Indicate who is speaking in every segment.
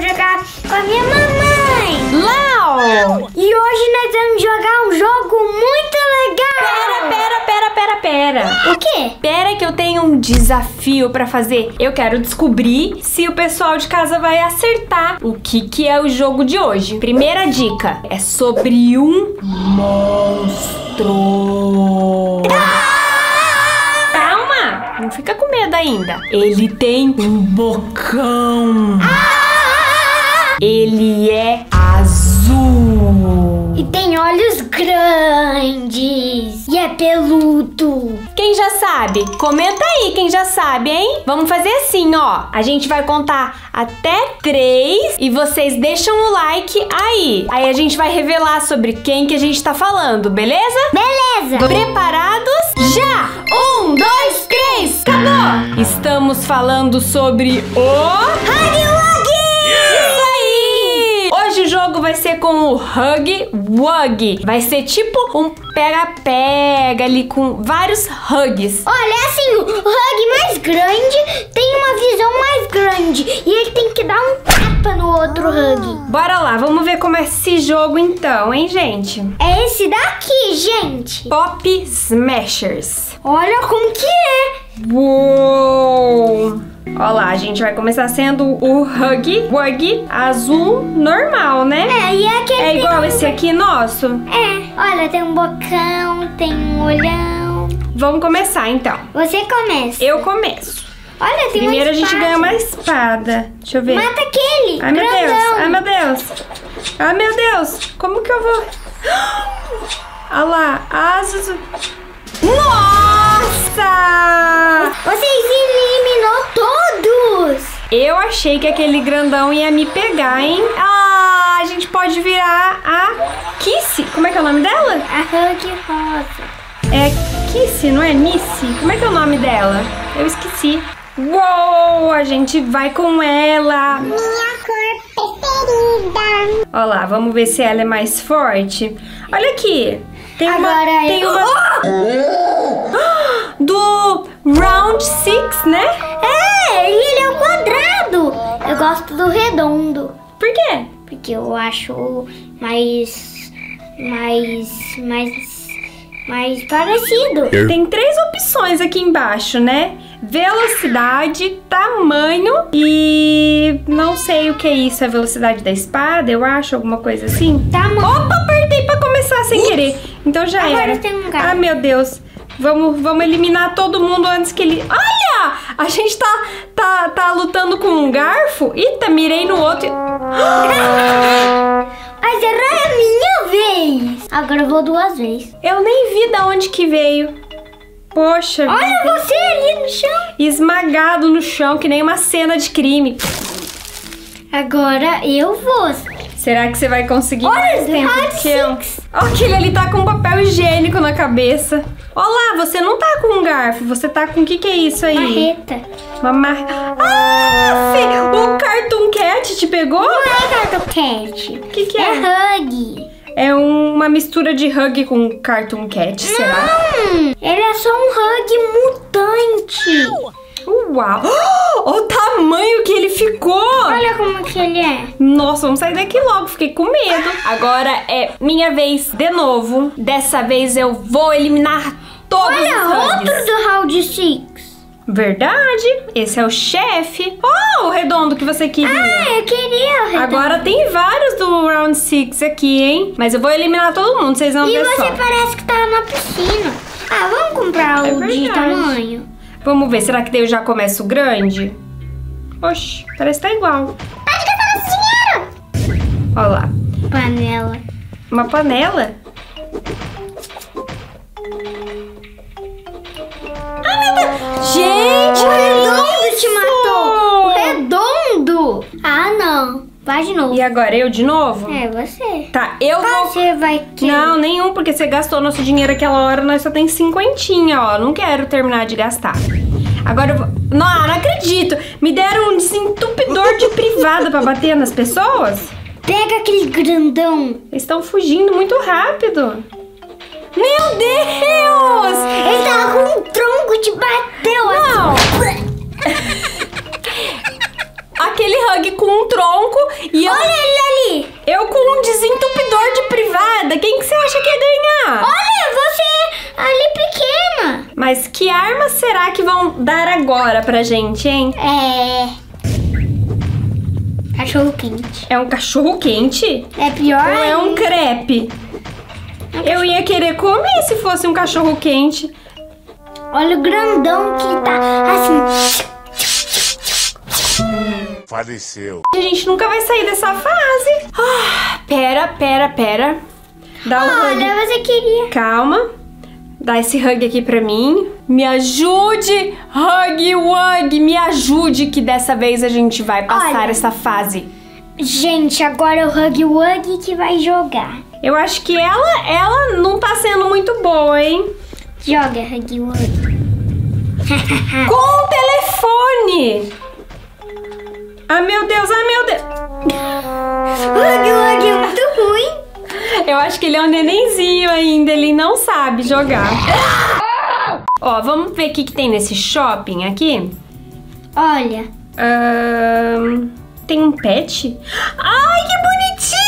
Speaker 1: vou jogar com a minha mamãe.
Speaker 2: Lau!
Speaker 1: E hoje nós vamos jogar um jogo muito
Speaker 2: Pera,
Speaker 1: legal.
Speaker 2: pera, pera, pera, pera.
Speaker 1: O quê?
Speaker 2: Pera que eu tenho um desafio pra fazer. Eu quero descobrir se o pessoal de casa vai acertar o que que é o jogo de hoje. Primeira dica é sobre um monstro. Calma, não fica com medo ainda. Ele tem um bocão. Ele é azul.
Speaker 1: E tem olhos grandes. E é peludo.
Speaker 2: Quem já sabe? Comenta aí quem já sabe, hein? Vamos fazer assim, ó. A gente vai contar até três e vocês deixam o like aí. Aí a gente vai revelar sobre quem que a gente tá falando, beleza?
Speaker 1: Beleza.
Speaker 2: Preparados? Já! Um, dois, três, acabou! Estamos falando sobre o... Aí! Hoje o jogo vai ser com o Hug Wug. Vai ser tipo um pega-pega ali com vários hugs.
Speaker 1: Olha, é assim, o Hug mais grande tem uma visão mais grande. E ele tem que dar um tapa no outro Hug.
Speaker 2: Bora lá, vamos ver como é esse jogo então, hein, gente?
Speaker 1: É esse daqui, gente.
Speaker 2: Pop Smashers.
Speaker 1: Olha como que é.
Speaker 2: Uou! Ó lá, a gente vai começar sendo o Hug Wug azul normal, né?
Speaker 1: É, e aquele
Speaker 2: É igual esse aqui nosso.
Speaker 1: É, olha, tem um bocão, tem um olhão.
Speaker 2: Vamos começar então.
Speaker 1: Você começa.
Speaker 2: Eu começo.
Speaker 1: Olha, tem
Speaker 2: Primeiro a gente ganha uma espada. Deixa eu ver.
Speaker 1: Mata aquele,
Speaker 2: Ai meu
Speaker 1: grandão.
Speaker 2: Deus, ai meu Deus. Ai meu Deus, como que eu vou. Olha lá, asas. Nossa!
Speaker 1: Vocês eliminou todos.
Speaker 2: Eu achei que aquele grandão ia me pegar, hein? Ah, a gente pode virar a Kissy. Como é que é o nome dela?
Speaker 1: A Hug rosa.
Speaker 2: É Kissy, não é Missy? Como é que é o nome dela? Eu esqueci. Uou, a gente vai com ela.
Speaker 1: Minha cor preferida.
Speaker 2: Olha lá, vamos ver se ela é mais forte. Olha aqui. Tem uma.
Speaker 1: Agora
Speaker 2: tem
Speaker 1: eu-
Speaker 2: uma. Do Round Six, né?
Speaker 1: É, ele é um quadrado. Eu gosto do redondo.
Speaker 2: Por quê?
Speaker 1: Porque eu acho mais. mais. mais. mais parecido.
Speaker 2: Tem três opções aqui embaixo, né? Velocidade, tamanho e não sei o que é isso. É a velocidade da espada, eu acho, alguma coisa assim.
Speaker 1: Tamanho.
Speaker 2: Opa, apertei pra começar sem querer. Então já
Speaker 1: Agora
Speaker 2: era.
Speaker 1: tem um gato.
Speaker 2: Ah, meu Deus. Vamos, vamos eliminar todo mundo antes que ele. Olha! A gente tá, tá, tá lutando com um garfo. Eita, mirei no outro.
Speaker 1: Mas era a minha vez. Agora eu vou duas vezes.
Speaker 2: Eu nem vi da onde que veio. Poxa. vida.
Speaker 1: Olha você ali no chão.
Speaker 2: Esmagado no chão, que nem uma cena de crime.
Speaker 1: Agora eu vou.
Speaker 2: Será que você vai conseguir
Speaker 1: Olha,
Speaker 2: mais tempo que eu?
Speaker 1: Six.
Speaker 2: Ó, aquele ali tá com papel higiênico na cabeça. Olá, você não tá com um garfo, você tá com o que que é isso aí?
Speaker 1: Marreta.
Speaker 2: Uma mar... Ah, Fê, o Cartoon Cat te pegou?
Speaker 1: Não é Cartoon Cat.
Speaker 2: O que que
Speaker 1: É
Speaker 2: é?
Speaker 1: Hug.
Speaker 2: É um- uma mistura de Hug com Cartoon Cat, será?
Speaker 1: Hum, ele é só um Hug mutante.
Speaker 2: Uau! Olha o tamanho que ele ficou!
Speaker 1: Olha como que ele é.
Speaker 2: Nossa, vamos sair daqui logo, fiquei com medo. Agora é minha vez de novo. Dessa vez eu vou eliminar todos
Speaker 1: Olha,
Speaker 2: os Hugs.
Speaker 1: outro do Round Six.
Speaker 2: Verdade, esse é o chefe. Oh, o redondo que você queria.
Speaker 1: Ah, eu queria o redondo.
Speaker 2: Agora tem vários do Round 6 aqui, hein? Mas eu vou eliminar todo mundo, vocês vão
Speaker 1: E
Speaker 2: ver
Speaker 1: você
Speaker 2: só.
Speaker 1: parece que tá na piscina. Ah, vamos comprar
Speaker 2: É
Speaker 1: o de
Speaker 2: verdade.
Speaker 1: tamanho.
Speaker 2: Vamos ver, será que daí eu já começo grande? Oxi, parece que tá igual.
Speaker 1: Eu tô nesse dinheiro.
Speaker 2: Olha lá,
Speaker 1: Panela.
Speaker 2: uma panela.
Speaker 1: Vai de novo.
Speaker 2: E agora eu de novo?
Speaker 1: É, você.
Speaker 2: Tá, eu vou...
Speaker 1: Você vai que...
Speaker 2: Não, nenhum, porque você gastou nosso dinheiro aquela hora, nós só tem cinquentinha, ó. Não quero terminar de gastar. Agora eu vou... Não, não acredito. Me deram um desentupidor de privada pra bater nas pessoas?
Speaker 1: Pega aquele grandão.
Speaker 2: Eles estão fugindo muito rápido. Meu Deus!
Speaker 1: Ele tava com um tronco e te bateu.
Speaker 2: Não! Aquele hug com um tronco E eu,
Speaker 1: Olha ele ali.
Speaker 2: eu com um desentupidor de privada, quem que você acha que ia ganhar?
Speaker 1: Olha, você ali pequena.
Speaker 2: Mas que arma será que vão dar agora pra gente, hein?
Speaker 1: É... Cachorro quente.
Speaker 2: É um cachorro quente?
Speaker 1: É pior
Speaker 2: Ou é um crepe? Eu ia querer comer se fosse um cachorro quente.
Speaker 1: Olha o grandão que tá assim.
Speaker 3: Faleceu.
Speaker 2: A gente nunca vai sair dessa fase. Ah, pera, pera, pera. Dá um hug.
Speaker 1: Olha, você queria.
Speaker 2: Calma. Dá esse hug aqui pra mim. Me ajude, hug wug, me ajude que dessa vez a gente vai passar
Speaker 1: Olha.
Speaker 2: essa fase.
Speaker 1: Gente, agora é o Hug Wug que vai jogar.
Speaker 2: Eu acho que ela, ela não tá sendo muito boa, hein?
Speaker 1: Joga, Hug Wug.
Speaker 2: Com o telefone! Ah, meu Deus, ah, meu Deus!
Speaker 1: Hug Wug é muito ruim.
Speaker 2: Eu acho que ele é um nenenzinho ainda, ele não sabe jogar. Ó, vamos ver o que, que tem nesse shopping aqui.
Speaker 1: Olha,
Speaker 2: Ahn, tem um pet? Ai, que bonitinho!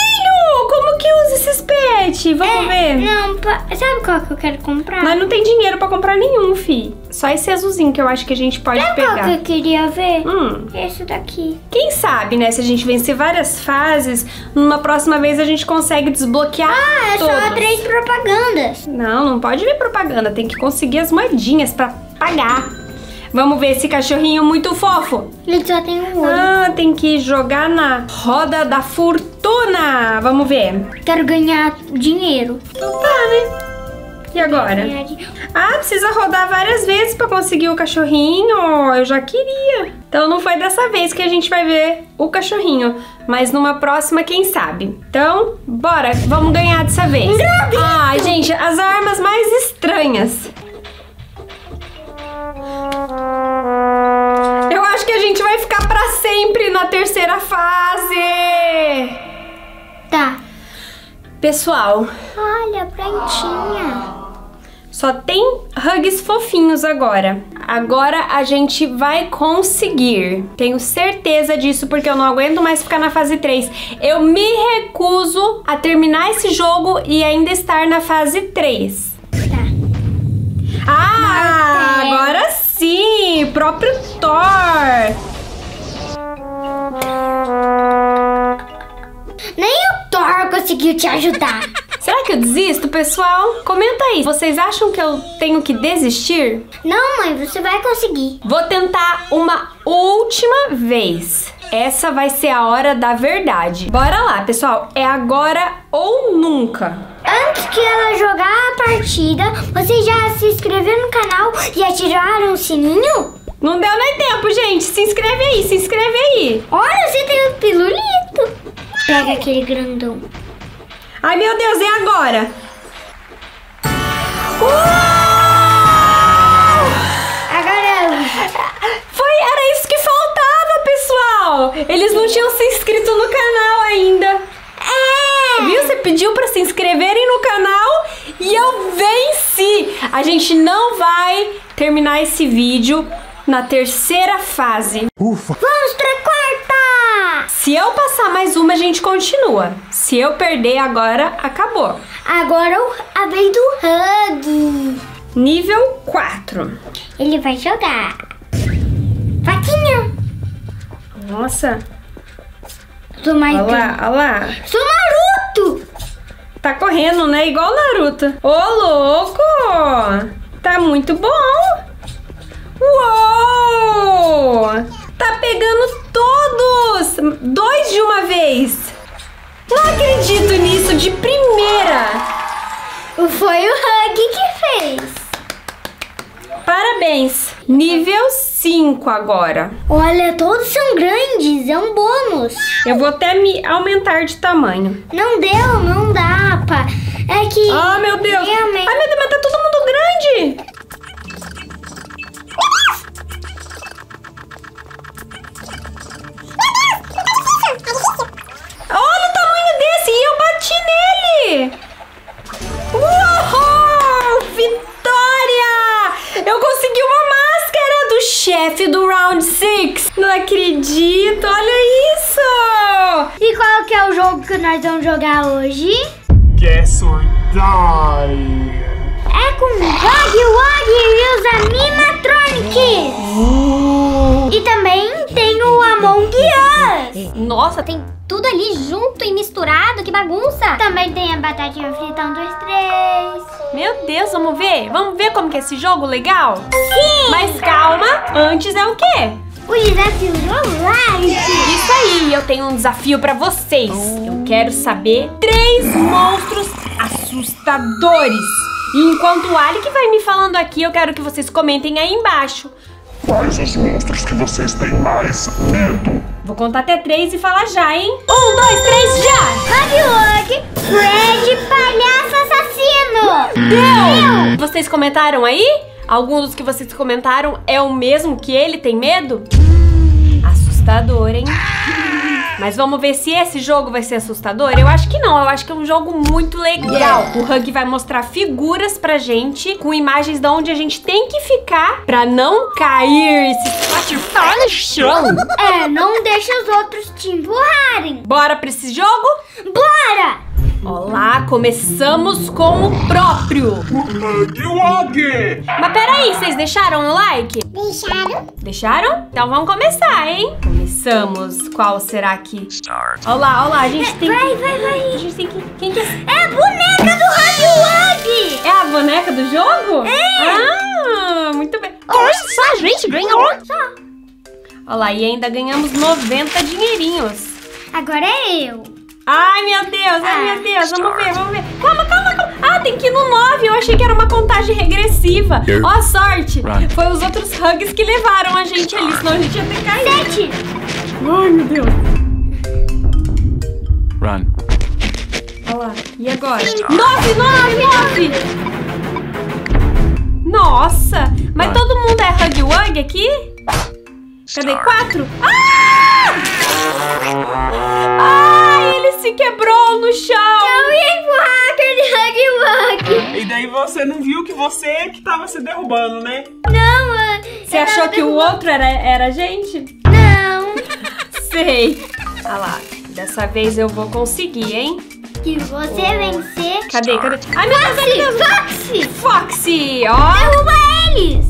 Speaker 2: Que usa esses pets? Vamos ver.
Speaker 1: não, sabe qual que eu quero comprar?
Speaker 2: Nós não tem dinheiro pra comprar nenhum, fi. Só esse azulzinho que eu acho que a gente pode
Speaker 1: sabe qual que
Speaker 2: pegar.
Speaker 1: eu queria ver?
Speaker 2: Hum,
Speaker 1: Esse daqui.
Speaker 2: quem sabe, né? Se a gente vencer várias fases, numa próxima vez a gente consegue desbloquear
Speaker 1: Ah, é só
Speaker 2: todos.
Speaker 1: três propagandas.
Speaker 2: Não, não pode ver propaganda. Tem que conseguir as moedinhas pra pagar. Vamos ver esse cachorrinho muito fofo.
Speaker 1: Ele só tem um olho.
Speaker 2: Ah, tem que jogar na roda da Vamos ver.
Speaker 1: Quero ganhar dinheiro.
Speaker 2: Tá, né? E agora? Ah, precisa rodar várias vezes pra conseguir o cachorrinho. Eu já queria. Então não foi dessa vez que a gente vai ver o cachorrinho, mas numa próxima, quem sabe. Então, bora, vamos ganhar dessa vez. Ai, gente, as armas mais estranhas. Eu acho que a gente vai ficar pra sempre na terceira fase.
Speaker 1: Tá.
Speaker 2: Pessoal,
Speaker 1: Olha, plantinha.
Speaker 2: Só tem hugs fofinhos agora. Agora a gente vai conseguir. Tenho certeza disso porque eu não aguento mais ficar na fase 3. Eu me recuso a terminar esse jogo e ainda estar na fase 3.
Speaker 1: Tá.
Speaker 2: Ah,
Speaker 1: Martelo.
Speaker 2: agora sim! Próprio Thor!
Speaker 1: Nem o Thor conseguiu te ajudar.
Speaker 2: Será que eu desisto, pessoal? Comenta aí. Vocês acham que eu tenho que desistir?
Speaker 1: Não, mãe, você vai conseguir.
Speaker 2: Vou tentar uma última vez. Essa vai ser a hora da verdade. Bora lá, pessoal. É agora ou nunca.
Speaker 1: Antes que ela jogar a partida, você já se inscreveu no canal e ativaram o sininho?
Speaker 2: Não deu nem tempo, gente. Se inscreve aí, se inscreve aí.
Speaker 1: Olha, você tem um pirulito. Pega aquele grandão.
Speaker 2: Ai, meu Deus, é agora.
Speaker 1: Agora,
Speaker 2: Foi, era isso que faltava, pessoal. Eles não tinham se inscrito no canal ainda.
Speaker 1: é.
Speaker 2: Viu? Você pediu pra se inscreverem no canal e eu venci. A gente não vai terminar esse vídeo na terceira fase.
Speaker 1: Vamos pra quarta.
Speaker 2: Se eu passar mais uma, a gente continua. Se eu perder agora, acabou.
Speaker 1: Agora a vez do Hug.
Speaker 2: Nível 4.
Speaker 1: Ele vai jogar. Faquinha.
Speaker 2: Nossa,
Speaker 1: Sou mais
Speaker 2: olha lá, olha lá.
Speaker 1: Sou Naruto.
Speaker 2: Tá correndo, né? Igual Naruto. Ô, louco! Tá muito bom! Uou! Tá pegando todos! Dois de uma vez! Não acredito nisso de primeira!
Speaker 1: Foi o Hug que fez.
Speaker 2: Parabéns! Nível 5 agora.
Speaker 1: Olha, todos são grandes. É um bônus.
Speaker 2: Eu vou até me aumentar de tamanho.
Speaker 1: Não deu, não dá, pá. É que.
Speaker 2: Ah, meu Deus!
Speaker 1: Realmente.
Speaker 2: Ai, meu Deus, mas tá todo mundo grande! Olha o tamanho desse! E eu bati nele! Uou! Vitória! Eu consegui uma máscara do chefe do Round 6. Não acredito, olha isso.
Speaker 1: E qual que é o jogo que nós vamos jogar hoje?
Speaker 3: Guess or Die.
Speaker 1: É com Hug Wug e os Animatronics. E também tem o Among Us.
Speaker 2: Nossa,
Speaker 4: Tem tudo ali junto e misturado, que bagunça.
Speaker 1: Também tem a batatinha frita 1, 2, 3.
Speaker 2: Meu Deus, vamos ver? Vamos ver como que é esse jogo legal? Sim! Mas calma, antes é o quê?
Speaker 1: O desafio do like.
Speaker 2: Isso aí, eu tenho um desafio pra vocês. Eu quero saber três monstros assustadores. E enquanto o Alec vai me falando aqui, eu quero que vocês comentem aí embaixo.
Speaker 3: Quais os monstros que vocês têm mais medo?
Speaker 2: Vou contar até três e falar já, hein? Um, dois, três, já!
Speaker 1: Hug Wug, Fred, palhaço assassino.
Speaker 2: Deu! Vocês comentaram aí? Algum dos que vocês comentaram é o mesmo que ele tem medo? Assustador, hein? Mas vamos ver se esse jogo vai ser assustador? Eu acho que não, eu acho que é um jogo muito legal. O Hug vai mostrar figuras pra gente com imagens de onde a gente tem que ficar pra não cair e se espatifar no chão.
Speaker 1: É, não deixa os outros te empurrarem.
Speaker 2: Bora pra esse jogo?
Speaker 1: Bora!
Speaker 2: Olá, começamos com o próprio. Mas peraí, vocês deixaram o like?
Speaker 1: Deixaram?
Speaker 2: Deixaram? Então vamos começar, hein? Começamos. Qual será que? Olá, olá, a gente tem
Speaker 1: Vai,
Speaker 2: que...
Speaker 1: vai, vai.
Speaker 2: A gente tem que... Quem que é?
Speaker 1: É a boneca do Hug Wug.
Speaker 2: É a boneca do jogo?
Speaker 1: É.
Speaker 2: Ah, muito bem.
Speaker 4: Só a gente ganhou.
Speaker 2: Olha lá, e ainda ganhamos 90 dinheirinhos.
Speaker 1: Agora é eu.
Speaker 2: Ai, meu Deus, ai, meu Deus. Vamos ver, vamos ver. Calma, calma, calma. Ah, tem que ir no 9. Eu achei que era uma contagem regressiva. Ó, sorte. Foi os outros hugs que levaram a gente ali, senão a gente ia ter caído.
Speaker 1: Sete.
Speaker 2: Ai, meu Deus.
Speaker 5: Run.
Speaker 2: Olha lá. E agora? Nove, nove, nove! Nossa! Mas
Speaker 5: Vai.
Speaker 2: todo mundo é Hug Wug aqui? Cadê? Quatro? Ah! Ai, ele se quebrou no chão!
Speaker 1: Eu ia empurrar aquele Hug Wug.
Speaker 3: E daí você não viu que você que tava se derrubando, né?
Speaker 1: Não, eu-
Speaker 2: Você
Speaker 1: eu
Speaker 2: achou que o outro era, era a gente?
Speaker 1: Não.
Speaker 2: Sei. Olha lá. Dessa vez eu vou conseguir, hein?
Speaker 1: Se você vencer...
Speaker 2: Cadê? Cadê? Ai, meu Deus, meu Deus!
Speaker 1: Foxy!
Speaker 2: Foxy, ó!
Speaker 1: Derruba eles!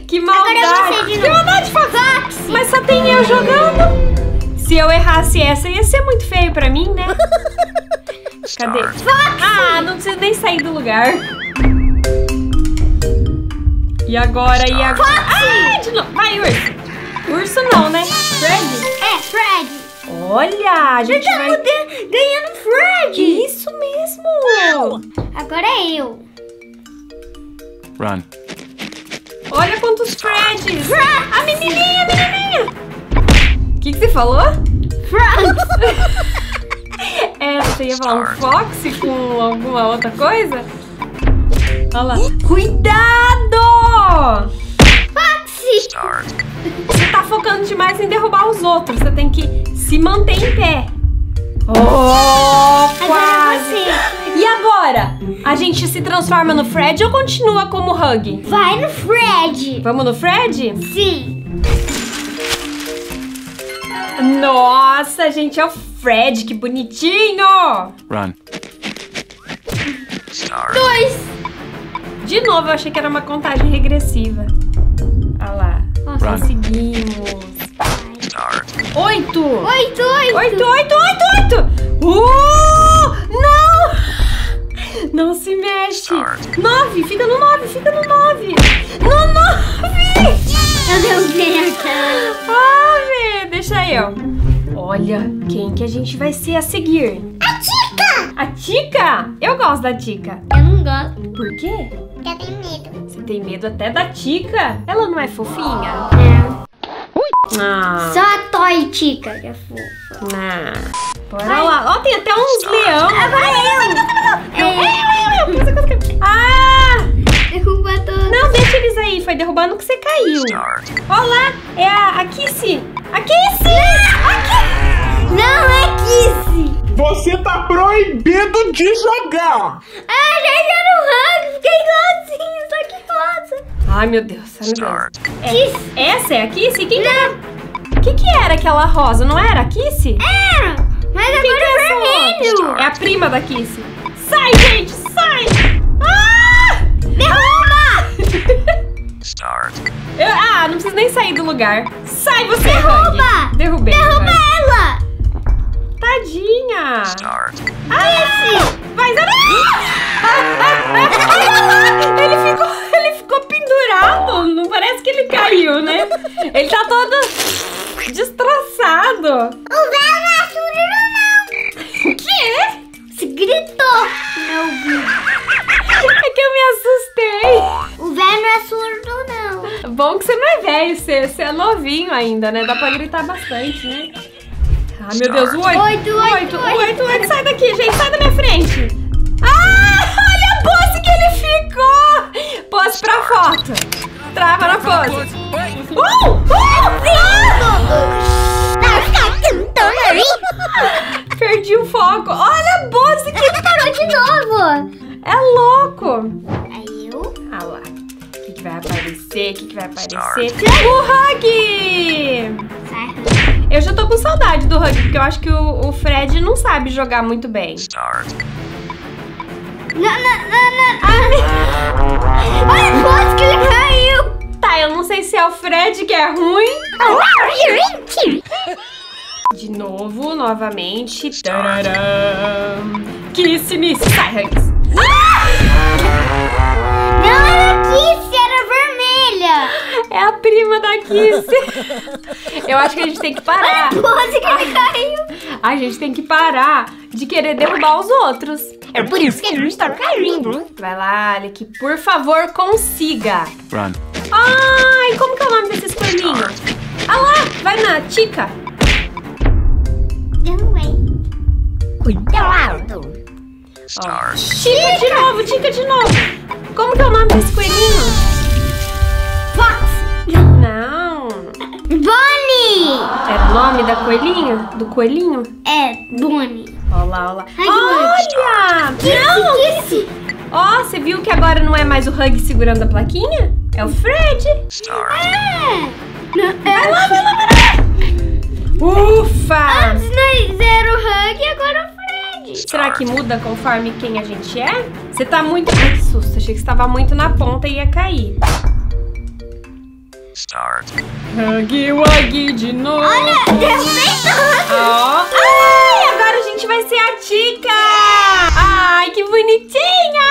Speaker 2: Que maldade!
Speaker 1: Agora você de
Speaker 2: Que maldade, Foxy! Mas só tem eu jogando. Se eu errasse essa, ia ser muito feio pra mim, né? Cadê? Ah, não preciso nem sair do lugar. E agora, e agora? Ah, de novo. Vai, urso. Urso não, né? Fred?
Speaker 1: É, Fred!
Speaker 2: Olha, a gente vai...
Speaker 1: ganhando Fred!
Speaker 2: Isso mesmo!
Speaker 1: Agora é eu.
Speaker 5: Run.
Speaker 2: Olha quantos Freds! A menininha, a menininha! O que, que você falou?
Speaker 1: Fred!
Speaker 2: É, você ia falar um Fox com alguma outra coisa? Olha lá. Cuidado!
Speaker 1: Foxy!
Speaker 2: Você tá focando demais em derrubar os outros. Você tem que se manter em pé. Oh,
Speaker 1: Agora é
Speaker 2: quase!
Speaker 1: você.
Speaker 2: E agora? A gente se transforma no Fred ou continua como Hug?
Speaker 1: Vai no Fred!
Speaker 2: Vamos no Fred?
Speaker 1: Sim!
Speaker 2: Nossa, gente é o Fred, que bonitinho!
Speaker 5: Run.
Speaker 1: Dois!
Speaker 2: De novo, eu achei que era uma contagem regressiva. Olha lá. Nós
Speaker 5: Run.
Speaker 2: conseguimos. Oito!
Speaker 1: Oito, oito!
Speaker 2: Oito, oito, oito, oito! Uh! Não! Não se mexe! Nove! Fica no nove, fica no nove! No nove!
Speaker 1: Eu derrubei aquela.
Speaker 2: Ave! Deixa eu. Olha, quem que a gente vai ser a seguir?
Speaker 1: A Tica!
Speaker 2: A Tica? Eu gosto da Tica.
Speaker 1: Eu não gosto.
Speaker 2: Por quê?
Speaker 1: Eu tenho medo.
Speaker 2: Você tem medo até da Tica? Ela não é fofinha?
Speaker 1: Não.
Speaker 2: Ah,
Speaker 1: Só a Toy Tica que é fofa.
Speaker 2: não. Bora lá. Ó, tem até uns leão.
Speaker 1: Agora eu!
Speaker 2: Eu, Ah!
Speaker 1: Derruba todos.
Speaker 2: Não, deixa eles aí. Foi derrubando que você caiu. Ó lá, é a, a Kissy. A Kissy! A
Speaker 1: Não é Kissy!
Speaker 3: Você tá proibido de jogar!
Speaker 1: Ah, já era o Hug, fiquei igualzinho, só que rosa.
Speaker 2: Ai, meu Deus. Ai, meu Deus. É, essa é a Kissy? Quem tá... O que que era aquela rosa? Não era a Kissy?
Speaker 1: Era, mas
Speaker 2: que
Speaker 1: agora
Speaker 2: é
Speaker 1: é vermelho.
Speaker 2: É a prima da Kissy. Sai, gente, sai! Ah!
Speaker 1: Derruba!
Speaker 2: Eu- ah, não precisa nem sair do lugar. Sai, você,
Speaker 1: Derruba!
Speaker 2: Hug. Derrubei.
Speaker 1: Derruba
Speaker 2: vai.
Speaker 1: ela!
Speaker 2: Tadinha.
Speaker 1: Esse!
Speaker 2: Vai, Zara! ele, ficou, ele ficou pendurado. Não parece que ele caiu, né? Ele tá todo destroçado. Bom que você não é velho, você, você é novinho ainda, né? Dá pra gritar bastante, né? Ah, meu Deus, o oito.
Speaker 1: Oito, oito,
Speaker 2: oito, oito, oito. Sai daqui, gente, sai da minha frente. Ah, olha a pose que ele ficou. Pose pra foto. Trava na pose. Uh, uh,
Speaker 1: aí!
Speaker 2: Perdi o foco. Olha a pose que
Speaker 1: Parou de novo!
Speaker 2: é louco.
Speaker 1: Aí eu...
Speaker 2: Ah lá. Que, vai aparecer? O que, que vai aparecer? O Hug! Eu já tô com saudade do Hug, porque eu acho que o, o Fred não sabe jogar muito bem.
Speaker 1: Não, não, não, não. Ah, Olha pose que ele caiu!
Speaker 2: Tá, eu não sei se é o Fred que é ruim. De novo, novamente. Tararam. Kiss-me. Sai, Hugs.
Speaker 1: Não era Kiss, vermelha!
Speaker 2: É a prima da Kiss. Eu acho que a gente tem que parar.
Speaker 1: A pose que ele caiu!
Speaker 2: A gente tem que parar de querer derrubar os outros.
Speaker 4: É por isso que ele está caindo.
Speaker 2: Vai lá, Alec, por favor, consiga.
Speaker 3: Run.
Speaker 2: Ai, como que é o nome desses coelhinhos? Ah lá, vai na Tica.
Speaker 4: Cuidado.
Speaker 2: Ó. Tica de novo, Tica de novo. Como que é o nome desse coelhinho?
Speaker 1: Fox!
Speaker 2: Não.
Speaker 1: Bonnie!
Speaker 2: Era o nome da coelhinha? Do coelhinho?
Speaker 1: É, Bonnie.
Speaker 2: Olha lá, olha lá. Olha!
Speaker 1: Não! Kiss!
Speaker 2: Ó, você viu que agora não é mais o Hug segurando a plaquinha? É o Fred.
Speaker 1: É! Não,
Speaker 2: Vai lá,
Speaker 1: é.
Speaker 2: vai lá, vai lá. Ufa!
Speaker 1: Antes nós era o Hug e agora o Fred.
Speaker 2: Será que muda conforme quem a gente é? Você tá muito... Ai, que susto. Achei que você tava muito na ponta e ia cair. Hug, Wug de novo.
Speaker 1: Olha, derrubei tudo.
Speaker 2: Ó. Ai, agora a gente vai ser a Tica. Ai, que bonitinha.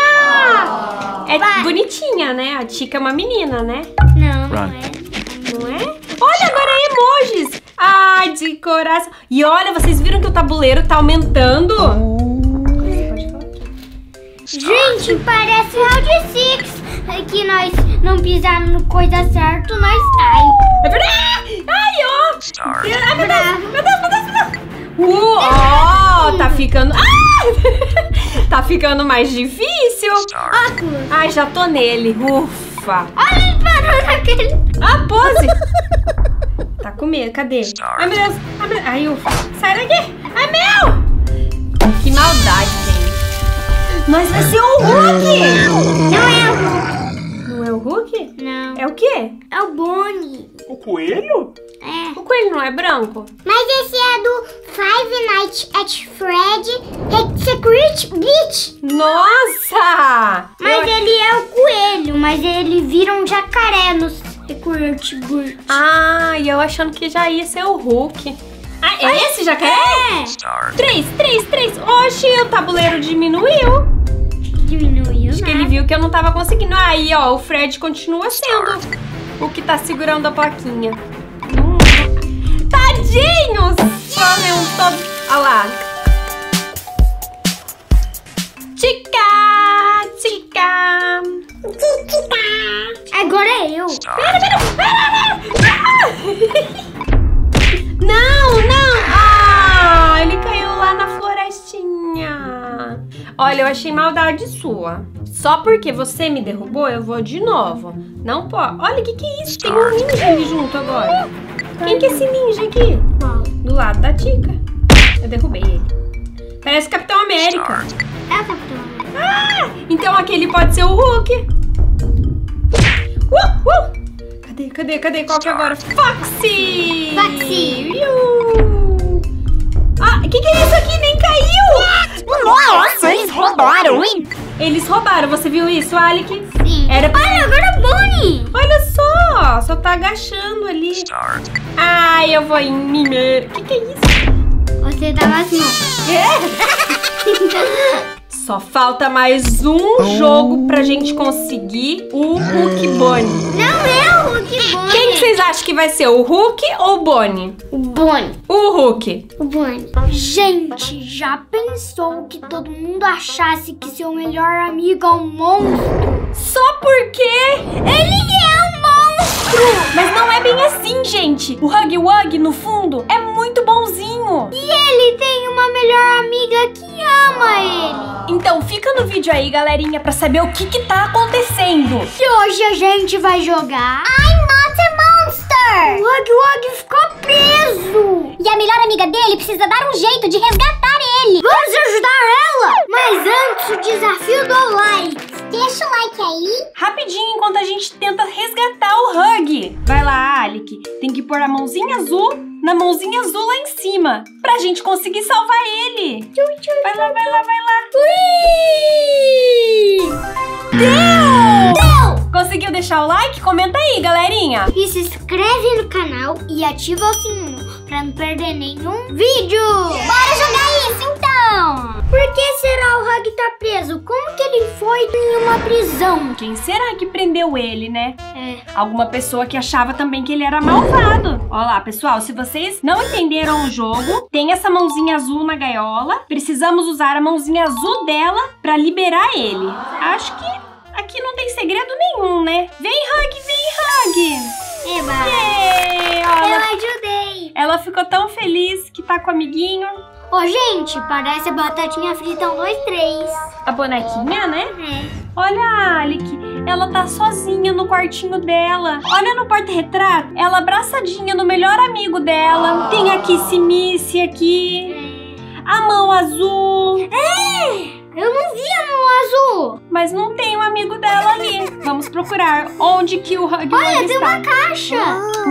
Speaker 2: É
Speaker 1: Vai.
Speaker 2: bonitinha, né? A Tica é uma menina, né?
Speaker 1: Não, não
Speaker 3: Run.
Speaker 1: é.
Speaker 2: Não é? Olha, agora é emojis. Ai, de coração. E olha, vocês viram que o tabuleiro tá aumentando? Aqui.
Speaker 1: Gente, parece Round Six. É que nós não pisarmos no coisa certa, nós cai.
Speaker 2: É verdade! Ai, ó! Ai, meu Deus, meu Deus, meu Deus, meu Deus! Uh, ó, tá ficando... Ah! tá ficando mais difícil.
Speaker 1: Óculos.
Speaker 2: Ai, já tô nele. Ufa.
Speaker 1: Olha, ele parou naquele.
Speaker 2: A pose. tá com medo, cadê? Ai, meu Deus. Ai, meu... Ai, ufa. Sai daqui. Ai, meu. Que maldade, gente. Nós vai ser o Hulk.
Speaker 1: Não é o Hulk.
Speaker 2: É o Hulk?
Speaker 1: Não.
Speaker 2: É o quê?
Speaker 1: É o Bonnie.
Speaker 3: O coelho?
Speaker 1: É.
Speaker 2: O coelho não é branco?
Speaker 1: Mas esse é do Five Nights at Fred Secret Beach.
Speaker 2: Nossa!
Speaker 1: Mas
Speaker 2: Eu-
Speaker 1: ele é o coelho, mas ele vira um jacaré no Secret Beach.
Speaker 2: Ah, e eu achando que já ia ser o Hulk. Ah, é esse jacaré?
Speaker 1: É.
Speaker 2: Três, três, três. Oxi, o tabuleiro diminuiu.
Speaker 1: Diminuiu,
Speaker 2: Acho que ele viu que eu não tava conseguindo. Aí, ó, o Fred continua sendo o que tá segurando a plaquinha. Hum. Tadinhos! Valeu, todo... Olha lá. Tica, tica.
Speaker 1: Agora é eu.
Speaker 2: Não, não! Ah, ele caiu lá na florestinha. Olha, eu achei maldade sua. Só porque você me derrubou, eu vou de novo. Não pode. Olha, o que, que é isso? Tem um ninja ali junto agora. Quem que é esse ninja aqui? Do lado da Tica. Eu derrubei ele. Parece Capitão América.
Speaker 1: É o Capitão.
Speaker 2: Ah, então aquele pode ser o Hulk. Uh, Cadê, cadê? Qual que é agora? Foxy!
Speaker 1: Foxy.
Speaker 2: Iu. O que, que é isso aqui? Nem caiu!
Speaker 4: Nossa, eles roubaram, hein?
Speaker 2: Eles roubaram, você viu isso, Alec?
Speaker 1: Sim.
Speaker 2: Era.
Speaker 1: Olha, agora é Bonnie.
Speaker 2: Olha só, só tá agachando ali. Ai, eu vou em mim mesmo. O que, que é isso?
Speaker 1: Você tava assim.
Speaker 2: Só falta mais um jogo pra gente conseguir o Hulk Bonnie.
Speaker 1: Não é o Hulk Bonnie.
Speaker 2: Quem que vocês acham que vai ser, o Hulk ou o Bonnie?
Speaker 1: O Bonnie.
Speaker 2: O Hulk.
Speaker 1: O Bonnie. Gente, já pensou que todo mundo achasse que seu melhor amigo é um monstro?
Speaker 2: Só porque...
Speaker 1: Ele é um monstro!
Speaker 2: Mas não é bem assim, gente. O Hug Wug, no fundo, é muito bonzinho.
Speaker 1: E ele tem uma melhor amiga que ama ele.
Speaker 2: Então fica no vídeo aí, galerinha, pra saber o que que tá acontecendo.
Speaker 1: E hoje a gente vai jogar I'm Not a Monster! O Hug Wug ficou preso!
Speaker 5: E a melhor amiga dele precisa dar um jeito de resgatar ele.
Speaker 1: Vamos ajudar ela! Mas antes, o desafio do like.
Speaker 5: Deixa o like aí.
Speaker 2: Rapidinho, enquanto a gente tenta resgatar o Hug. Vai lá, Alec. Tem que pôr a mãozinha azul na mãozinha azul lá em cima. Pra gente conseguir salvar ele. Vai lá, vai lá, vai lá. Deu! Conseguiu deixar o like? Comenta aí, galerinha.
Speaker 1: E se inscreve no canal e ativa o sininho pra não perder nenhum vídeo.
Speaker 5: Bora jogar isso então.
Speaker 1: Por que será o Hug tá preso? Como que ele foi em uma prisão?
Speaker 2: Quem será que prendeu ele, né?
Speaker 1: É.
Speaker 2: Alguma pessoa que achava também que ele era malvado. Ó lá, pessoal, se vocês não entenderam o jogo, tem essa mãozinha azul na gaiola. Precisamos usar a mãozinha azul dela pra liberar ele. Acho que aqui não tem segredo nenhum, né? Vem, Hug, vem, Hug!
Speaker 1: Eba!
Speaker 2: Yay! Ó,
Speaker 1: Eu
Speaker 2: ela, ficou tão feliz que tá com o amiguinho.
Speaker 1: Ô, gente, parece a batatinha frita 1, 2, 3.
Speaker 2: A bonequinha, né?
Speaker 1: É.
Speaker 2: Olha a Alec, ela tá sozinha no quartinho dela. Olha no porta-retrato, ela abraçadinha no melhor amigo dela. Tem a Kissimice aqui, a mão azul,
Speaker 1: É! Eu não vi a mão azul.
Speaker 2: mas não tem o amigo dela ali. Vamos procurar onde que o Hug
Speaker 1: Olha,
Speaker 2: Wug
Speaker 1: tem
Speaker 2: está.
Speaker 1: uma caixa.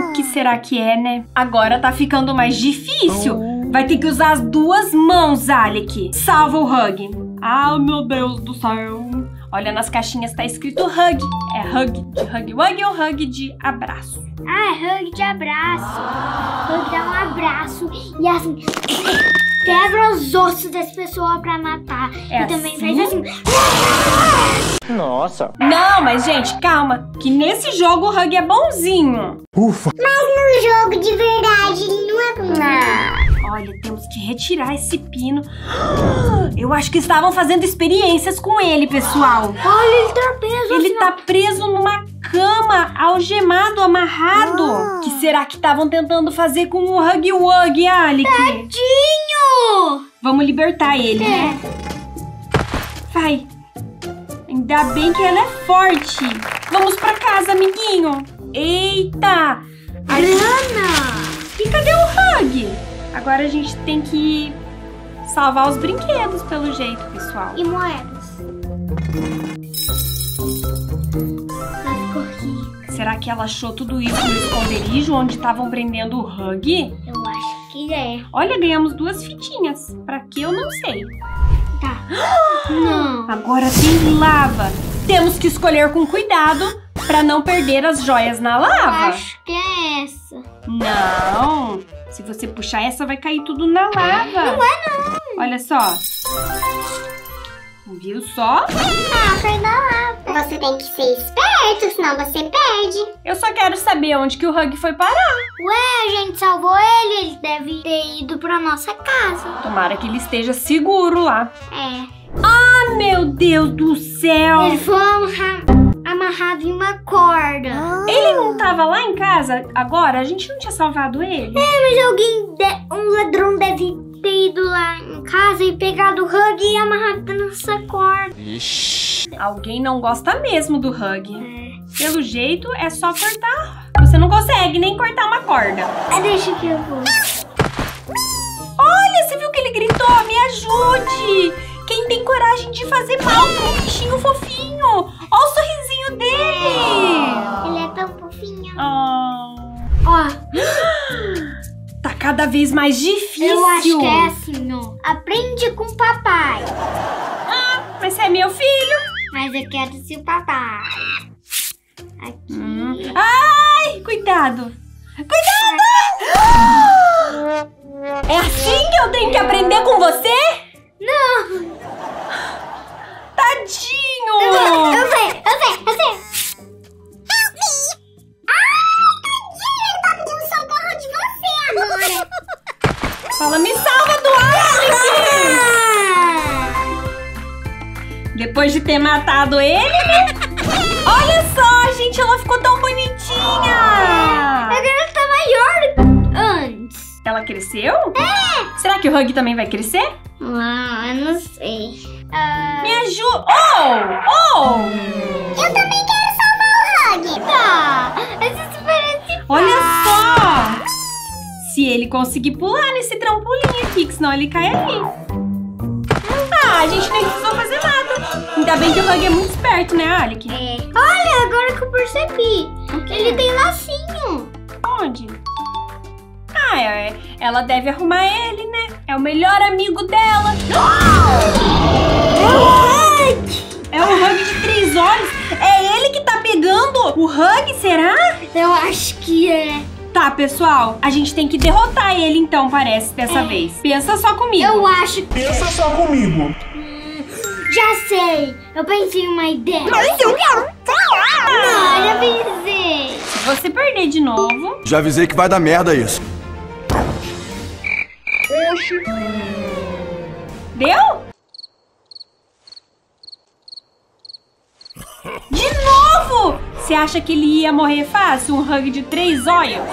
Speaker 2: O que será que é, né? Agora tá ficando mais difícil. Vai ter que usar as duas mãos, Alec. Salva o Hug. Ah, meu Deus do céu. Olha, nas caixinhas tá escrito Hug. É Hug de Hug Wug ou Hug de abraço?
Speaker 1: Ah, é hug de abraço. Hug dá um abraço e assim quebra os ossos das pessoas pra matar.
Speaker 2: É
Speaker 1: e também
Speaker 2: assim?
Speaker 1: faz assim.
Speaker 3: Nossa.
Speaker 2: Não, mas gente, calma. Que nesse jogo o Hug é bonzinho.
Speaker 3: Ufa.
Speaker 5: No jogo de verdade, ele não é bom.
Speaker 2: Olha, temos que retirar esse pino. Eu acho que estavam fazendo experiências com ele, pessoal.
Speaker 1: Olha, ele tá preso.
Speaker 2: Ele
Speaker 1: ó.
Speaker 2: tá preso numa cama, algemado, amarrado. O que será que estavam tentando fazer com o Hug Wug, Alec?
Speaker 1: Tadinho!
Speaker 2: Vamos libertar ele, né? Vai. Ainda bem que ela é forte. Vamos pra casa, amiguinho. Eita!
Speaker 1: Grana!
Speaker 2: E cadê o Hug? Agora a gente tem que salvar os brinquedos, pelo jeito, pessoal.
Speaker 1: E moedas.
Speaker 2: Será que ela achou tudo isso no esconderijo onde estavam prendendo o Hug?
Speaker 1: Eu acho que é.
Speaker 2: Olha, ganhamos duas fitinhas. Pra que eu não sei.
Speaker 1: Tá. Não.
Speaker 2: Agora tem lava. Temos que escolher com cuidado pra não perder as joias na lava.
Speaker 1: Acho que é essa.
Speaker 2: Não. Se você puxar essa, vai cair tudo na lava. Não é, não. Olha só. Viu só?
Speaker 5: Ah, foi da lava. Você tem que ser esperto, senão você perde.
Speaker 2: Eu só quero saber onde que o Hug foi parar.
Speaker 1: Ué, a gente salvou ele. Ele deve ter ido pra nossa casa.
Speaker 2: Tomara que ele esteja seguro lá.
Speaker 1: É.
Speaker 2: Ah, meu Deus do céu.
Speaker 1: Ele foi amarra- amarrado em uma corda.
Speaker 2: Ele não tava lá em casa agora? A gente não tinha salvado ele?
Speaker 1: É, mas alguém, de- um ladrão deve ter ido lá em casa e pegado o Hug e amarrado nessa corda.
Speaker 2: Alguém não gosta mesmo do Hug. Pelo jeito, é só cortar. Você não consegue nem cortar uma corda.
Speaker 1: Ah, deixa que eu vou.
Speaker 2: Olha, você viu que ele gritou? Me ajude! Quem tem coragem de fazer mal com um bichinho fofinho? Olha o sorrisinho dele! Oh.
Speaker 5: Ele é tão fofinho.
Speaker 2: Ah. Ó. Oh. oh. Tá cada vez mais difícil.
Speaker 1: Eu acho que é assim, ó. Aprende com o papai.
Speaker 2: Ah, mas você é meu filho.
Speaker 1: Mas eu quero ser o papai. Aqui. Hum.
Speaker 2: Ai, cuidado. Cuidado! É assim que eu tenho que aprender com você?
Speaker 1: Não.
Speaker 2: Tadinho!
Speaker 1: Eu sei, eu sei, eu sei.
Speaker 5: Ele tá pedindo socorro de você agora.
Speaker 2: Fala, me salva do Alex! Depois de ter matado ele, né? Olha só, gente, ela ficou tão bonitinha!
Speaker 1: Agora tá maior antes.
Speaker 2: Ela cresceu? É! Será que o Hug também vai crescer?
Speaker 1: Ah, eu não sei. Ah,
Speaker 2: Me ajuda! Oh! Oh!
Speaker 5: Eu também quero salvar o Hug.
Speaker 1: tá. Esse se parece.
Speaker 2: Olha só! Se ele conseguir pular nesse trampolim aqui, que senão ele cai ali. Ah, a gente nem precisou fazer nada. Ainda bem que o Hug é muito esperto, né, Alec?
Speaker 1: É. Olha, agora que eu percebi. Ele tem lacinho.
Speaker 2: Onde? Ah, é, ela deve arrumar ele, né? É o melhor amigo dela. É o Hug de três olhos. É ele que tá pegando o Hug, será?
Speaker 1: Eu acho que é.
Speaker 2: Tá, pessoal, a gente tem que derrotar ele então, parece, dessa vez. Pensa só comigo.
Speaker 1: Eu acho que.
Speaker 3: Pensa só comigo.
Speaker 1: Já sei. Eu pensei em uma ideia. Não, já pensei.
Speaker 2: Se você perder de novo,
Speaker 6: Já avisei que vai dar merda isso.
Speaker 2: Deu? De novo! Você acha que ele ia morrer fácil? Um hug de três olhos?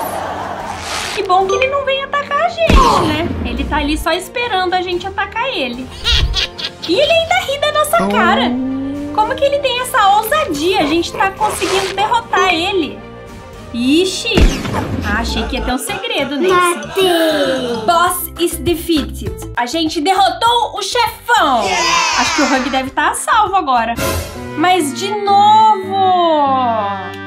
Speaker 2: Que bom que ele não vem atacar a gente, né? Ele tá ali só esperando a gente atacar ele. E ele ainda ri da nossa cara. Como que ele tem essa ousadia? A gente tá conseguindo derrotar ele. Ixi! Ah, achei que ia ter um segredo nesse.
Speaker 1: Matei.
Speaker 2: Boss is defeated. A gente derrotou o chefão. Acho que o Hug deve estar a salvo agora. Mas de novo!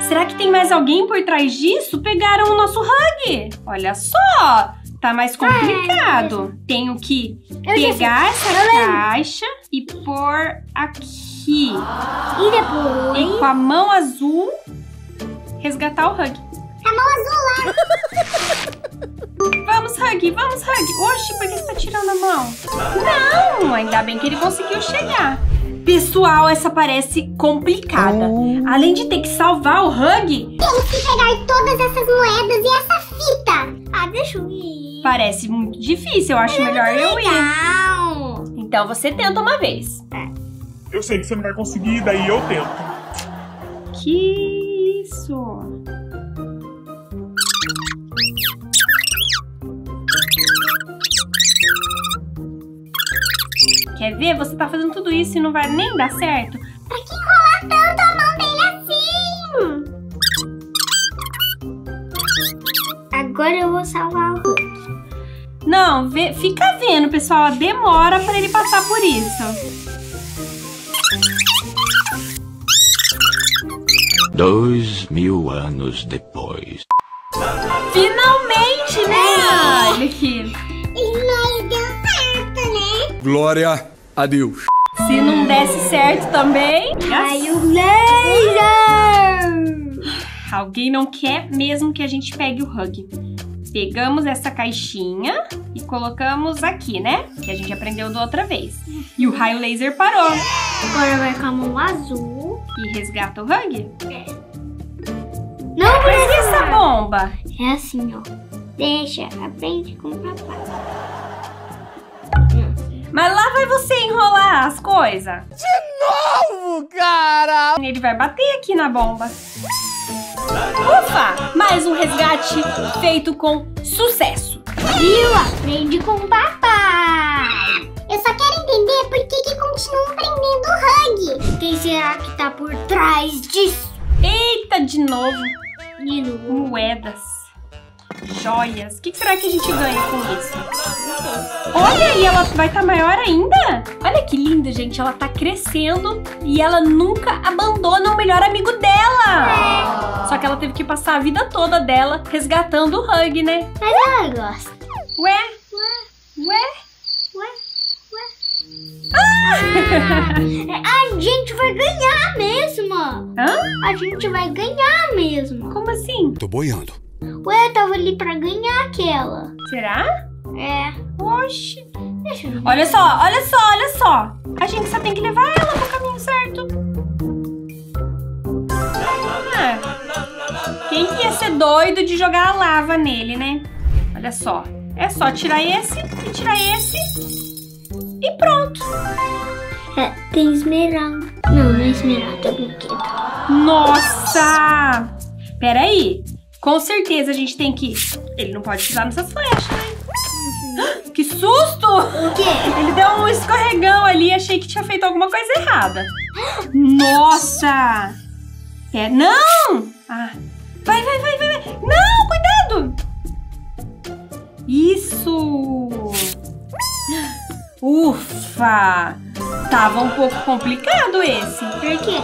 Speaker 2: Será que tem mais alguém por trás disso? Pegaram o nosso Hug. Olha só! Tá mais complicado. Tenho que pegar essa caixa e pôr aqui.
Speaker 1: E depois.
Speaker 2: E com a mão azul, resgatar o Hug.
Speaker 5: A mão azul lá.
Speaker 2: Vamos, Hug, vamos, Hug. Oxi, por que você tá tirando a mão? Não, ainda bem que ele conseguiu chegar. Pessoal, essa parece complicada. Além de ter que salvar o Hug,
Speaker 5: Temos que pegar todas essas moedas e essa fita.
Speaker 1: Ah, deixa eu ir.
Speaker 2: parece muito difícil. Eu acho melhor eu ir.
Speaker 1: Não.
Speaker 2: Então você tenta uma vez.
Speaker 3: Eu sei que você não vai conseguir, daí eu tento.
Speaker 2: Que isso? Quer ver? Você tá fazendo tudo isso e não vai nem dar certo?
Speaker 5: Pra que enrolar tanto a mão dele assim?
Speaker 1: Agora eu vou salvar o Hulk.
Speaker 2: Não, vê- fica vendo, pessoal. Demora pra ele passar por isso.
Speaker 7: Dois mil anos depois.
Speaker 2: Finalmente, né? Olha aqui.
Speaker 5: Deu certo, né?
Speaker 6: Glória a Deus.
Speaker 2: Se não desse certo também.
Speaker 1: Ai, o laser!
Speaker 2: Alguém não quer mesmo que a gente pegue o Hug. Pegamos essa caixinha e colocamos aqui, né? Que a gente aprendeu da outra vez. E o raio laser parou.
Speaker 1: Agora vai com a mão azul.
Speaker 2: E resgata o Hug?
Speaker 1: Não precisa.
Speaker 2: essa bomba?
Speaker 1: É assim, ó. Deixa, aprende com o papai.
Speaker 2: Mas lá vai você enrolar as coisas. De novo, cara! Ele vai bater aqui na bomba. Ufa! Mais um resgate feito com sucesso.
Speaker 1: Viu? Aprende com o papai.
Speaker 5: Eu só quero entender por que, que continuam prendendo o Hug.
Speaker 1: Quem será que tá por trás disso?
Speaker 2: Eita, de novo.
Speaker 1: De novo.
Speaker 2: Moedas. Joias. O que, que será que a gente ganha com isso? Olha, e ela vai estar maior ainda? Olha que lindo, gente. Ela tá crescendo e ela nunca abandona o melhor amigo dela. Só que ela teve que passar a vida toda dela resgatando o Hug, né?
Speaker 1: Mas ela gosta.
Speaker 2: Ué? Ué?
Speaker 1: Ué? Ué? A gente vai ganhar mesmo.
Speaker 2: Hã?
Speaker 1: A gente vai ganhar mesmo.
Speaker 2: Como assim?
Speaker 6: Tô boiando.
Speaker 1: Ué, eu tava ali pra ganhar aquela.
Speaker 2: Será?
Speaker 1: É.
Speaker 2: Oxi.
Speaker 1: Deixa eu ver.
Speaker 2: Olha só, olha só, olha só. A gente só tem que levar ela pro caminho certo. Ah, quem que ia ser doido de jogar a lava nele, né? Olha só. É só tirar esse e tirar esse. E pronto.
Speaker 1: É, tem esmeralda. Não, não é esmeralda, é brinquedo.
Speaker 2: Nossa! Peraí. Com certeza a gente tem que... Ele não pode pisar nessas flechas, né? Que susto!
Speaker 1: O quê?
Speaker 2: Ele deu um escorregão ali, achei que tinha feito alguma coisa errada. Nossa! É, não! Ah, vai, vai, vai, vai, vai. Não, cuidado! Isso! Ufa! Tava um pouco complicado esse.
Speaker 1: Por quê?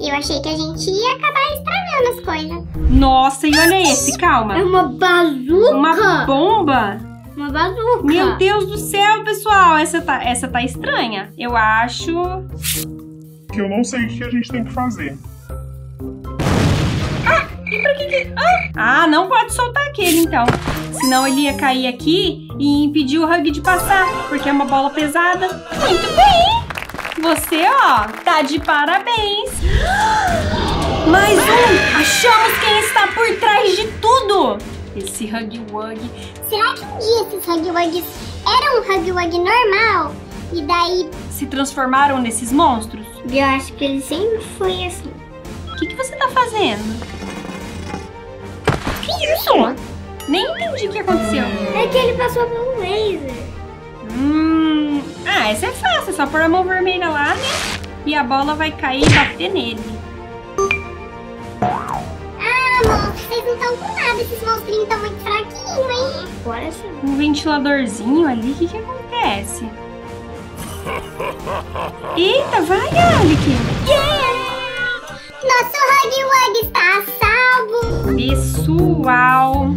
Speaker 5: Eu achei que a gente ia acabar estragando as coisas.
Speaker 2: Nossa, e olha esse,
Speaker 1: É
Speaker 2: calma.
Speaker 1: uma bazuca.
Speaker 2: Uma bomba?
Speaker 1: Uma bazuca.
Speaker 2: Meu Deus do céu, pessoal, essa tá, essa tá estranha. Eu acho.
Speaker 3: Que eu não sei o que a gente tem que fazer.
Speaker 2: Ah, não pode soltar aquele então. Senão ele ia cair aqui e impedir o Hug de passar, porque é uma bola pesada. Muito bem! Você, ó, tá de parabéns. Mais um! Achamos quem está por trás de tudo! Esse Hug Wug.
Speaker 5: Será que um dia esses Hug Wugs eram um Hug Wug normal? E daí
Speaker 2: Se transformaram nesses monstros?
Speaker 1: Eu acho que ele sempre foi assim.
Speaker 2: O que, que você tá fazendo?
Speaker 1: Que isso?
Speaker 2: Nem entendi o que aconteceu.
Speaker 1: É que ele passou pelo laser.
Speaker 2: Hum. Ah, essa é fácil, é só pôr a mão vermelha lá, né? E a bola vai cair e bater nele.
Speaker 5: Ah, vocês não estão com nada. Esses monstrinhos estão muito fraquinhos, hein?
Speaker 1: Agora sim.
Speaker 2: Um ventiladorzinho ali, o que que acontece? Eita, vai, Alec!
Speaker 5: Nosso Hug Wug está a salvo.
Speaker 2: Pessoal!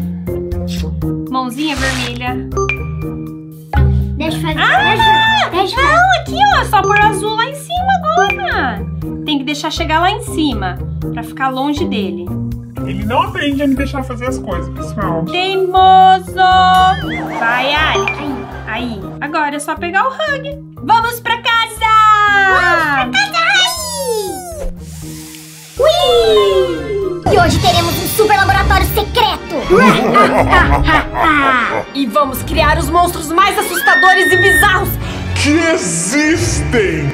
Speaker 2: Mãozinha vermelha.
Speaker 1: Deixa eu fazer.
Speaker 2: Ah!
Speaker 1: deixa, deixa.
Speaker 2: Não, aqui ó, é só pôr azul lá em cima agora. Tem que deixar chegar lá em cima, pra ficar longe dele.
Speaker 3: Ele não aprende a me deixar fazer as coisas, pessoal.
Speaker 2: Teimoso! Vai, Alec. Aí, agora é só pegar o hug. Vamos pra casa!
Speaker 5: E hoje teremos um super laboratório secreto.
Speaker 2: E vamos criar os monstros mais assustadores e bizarros.
Speaker 3: Que existem!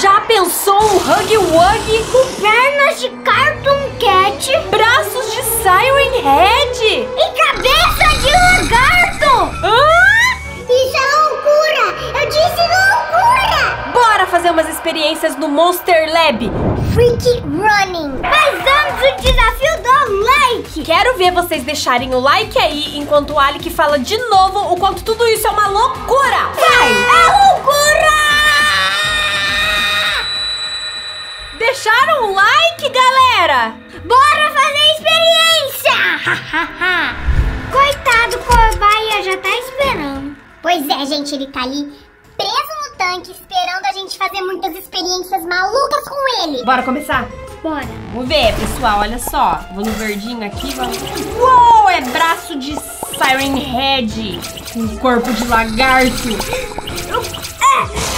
Speaker 2: Já pensou um Hug Wug?
Speaker 1: Com pernas de Cartoon Cat
Speaker 2: Braços de Siren Head?
Speaker 1: e cabeça de lagarto!
Speaker 2: Ah!
Speaker 5: Isso é loucura. Eu disse loucura.
Speaker 2: Bora fazer umas experiências no Monster Lab.
Speaker 5: Freak Running.
Speaker 1: Fazemos o desafio do like!
Speaker 2: Quero ver vocês deixarem o like aí enquanto o Alec fala de novo o quanto tudo isso é uma loucura. Vai!
Speaker 1: É loucura!
Speaker 2: Deixaram o like, galera?
Speaker 1: Bora fazer experiência! Coitado, cobaia já tá esperando.
Speaker 5: Pois é, gente, ele tá ali preso no tanque esperando a gente fazer muitas experiências malucas com ele.
Speaker 2: Bora começar?
Speaker 1: Bora.
Speaker 2: Vamos ver, pessoal, olha só. Vou no verdinho aqui, vamos... Uou, é braço de Siren Head. Um corpo de lagarto.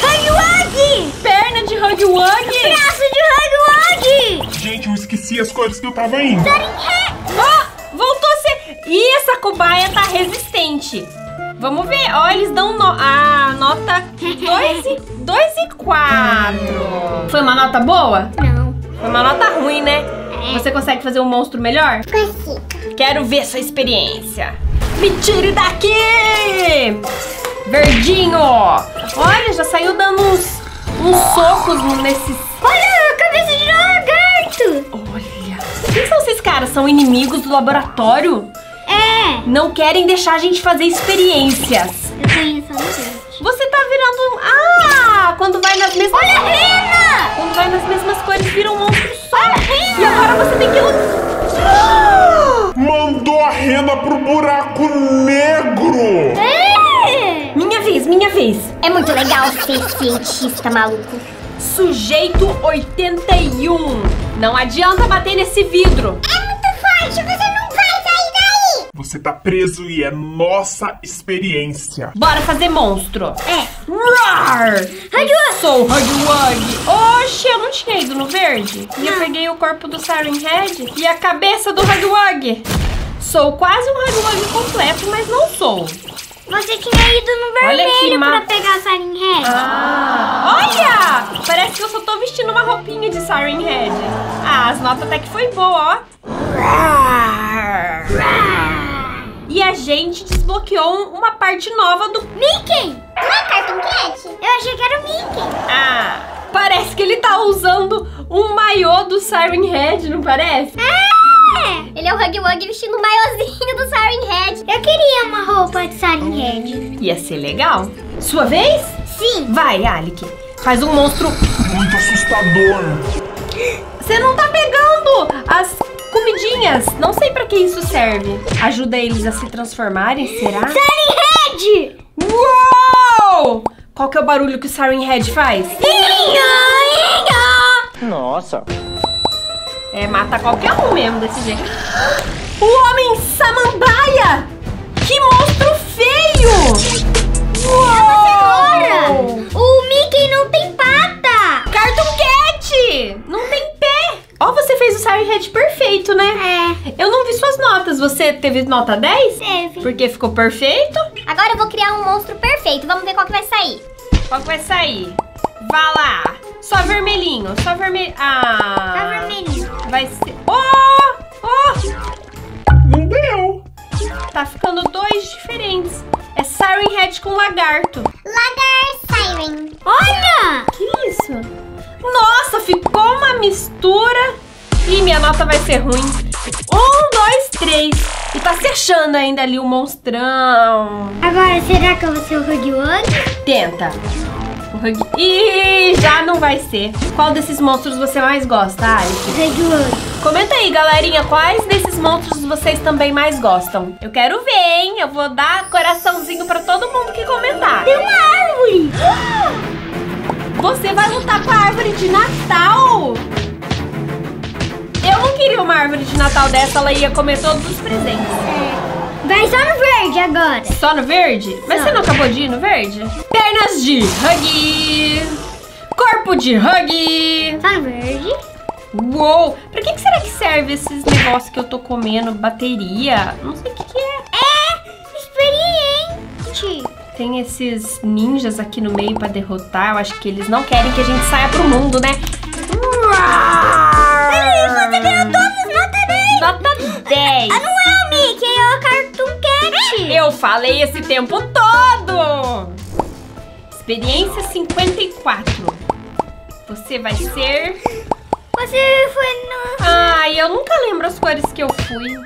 Speaker 1: Hug Wug!
Speaker 2: Perna de Hug Wug.
Speaker 1: Braço de Hug Wug!
Speaker 3: Gente, eu esqueci as cores que eu tava indo.
Speaker 2: Ó, voltou a ser... Ih, essa cobaia tá resistente. Vamos ver. Ó, eles dão no... a nota 2 e, 2 e 4. Foi uma nota boa?
Speaker 1: Não.
Speaker 2: Foi uma nota ruim, né? Você consegue fazer um monstro melhor?
Speaker 5: Consigo.
Speaker 2: Quero ver sua experiência. Me tire daqui! Verdinho! Olha, já saiu dando uns, uns socos nesses...
Speaker 1: Olha a cabeça de lagarto!
Speaker 2: Olha! Quem são esses caras? São inimigos do laboratório?
Speaker 1: É!
Speaker 2: Não querem deixar a gente fazer experiências.
Speaker 1: Eu conheço.
Speaker 2: Você tá virando. Ah! Quando vai nas mesmas...
Speaker 1: Olha a Rena!
Speaker 2: Quando vai nas mesmas cores, vira um monstro só. Olha a Rena! E agora você tem que...
Speaker 3: Mandou a Rena pro buraco negro!
Speaker 5: É! Minha vez, minha vez. É muito legal ser cientista maluco.
Speaker 2: Sujeito 81. Não adianta bater nesse vidro.
Speaker 5: É muito forte, você não
Speaker 8: você tá preso e é nossa experiência.
Speaker 2: Bora fazer monstro.
Speaker 1: É.
Speaker 2: Roar! Eu sou o Hug Wug. Oxe, eu não tinha ido no verde. E eu peguei o corpo do Siren Head e a cabeça do Hug Wug. Sou quase um Hug Wug completo, mas não sou.
Speaker 1: Você tinha ido no vermelho pra pegar a Siren Head.
Speaker 2: Ah, olha! Parece que eu só tô vestindo uma roupinha de Siren Head. Ah, as notas até que foi boa, ó. E a gente desbloqueou uma parte nova do
Speaker 1: Mickey!
Speaker 5: Não é Cartoon Cat?
Speaker 1: Eu achei que era o Mickey.
Speaker 2: Ah, parece que ele tá usando um maiô do Siren Head, não parece?
Speaker 1: É!
Speaker 5: Ele é o Hug Wug vestindo o maiozinho do Siren Head.
Speaker 1: Eu queria uma roupa de Siren Head.
Speaker 2: Ia ser legal. Sua vez?
Speaker 1: Sim.
Speaker 2: Vai, Alec. Faz um monstro.
Speaker 8: Muito assustador.
Speaker 2: Você não tá pegando as comidinhas. Não sei pra que isso serve. Ajuda eles a se transformarem, será?
Speaker 1: Siren Head!
Speaker 2: Uou! Qual que é o barulho que o Siren Head faz?
Speaker 9: Nossa.
Speaker 2: É, mata qualquer um mesmo desse jeito. O Homem Samambaia! Que monstro feio! Uou!
Speaker 1: O Mickey não tem pata!
Speaker 2: Cartoon Cat! Não tem pé! Ó, você fez o Siren Head perfeito, né?
Speaker 1: É.
Speaker 2: Eu não vi suas notas. Você teve nota 10?
Speaker 1: Teve.
Speaker 2: Porque ficou perfeito?
Speaker 5: Agora eu vou criar um monstro perfeito. Vamos ver qual que vai sair.
Speaker 2: Qual que vai sair? Vá lá! Só vermelhinho, só vermelho. Ah!
Speaker 1: Tá vermelhinho.
Speaker 2: Vai ser. Oh! Oh!
Speaker 8: Não deu.
Speaker 2: Tá ficando dois diferentes. É Siren Head com lagarto.
Speaker 5: Lagar Siren.
Speaker 1: Olha!
Speaker 2: Que isso? Nossa, ficou uma mistura. Ih, minha nota vai ser ruim. Um, dois, três. E tá se achando ainda ali o monstrão.
Speaker 1: Agora, será que eu vou ser o Huggy Wuggy?
Speaker 2: Tenta. Ih, já não vai ser. Qual desses monstros você mais gosta, Alice?
Speaker 1: Huggy.
Speaker 2: Comenta aí, galerinha, quais desses monstros vocês também mais gostam. Eu quero ver, hein? Eu vou dar coraçãozinho pra todo mundo que comentar.
Speaker 1: Tem uma árvore!
Speaker 2: Você vai lutar com a árvore de Natal? Eu não queria uma árvore de Natal dessa, ela ia comer todos os presentes.
Speaker 1: Vai só no verde agora.
Speaker 2: Só no verde? Mas
Speaker 1: Só.
Speaker 2: você não acabou de ir no verde? Pernas de Huggy! Corpo de Huggy!
Speaker 1: Só no verde.
Speaker 2: Uou! Pra que, que será que serve esses negócios que eu tô comendo? Bateria? Não sei o que, que é.
Speaker 1: É experiente.
Speaker 2: Tem esses ninjas aqui no meio pra derrotar. Eu acho que eles não querem que a gente saia pro mundo, né?
Speaker 1: Você 10. Ah, não é o Mickey, é o Cartoon Cat.
Speaker 2: Eu falei esse tempo todo! Experiência 54. Você vai ser.
Speaker 1: Você foi no...
Speaker 2: Ai, eu nunca lembro as cores que eu fui.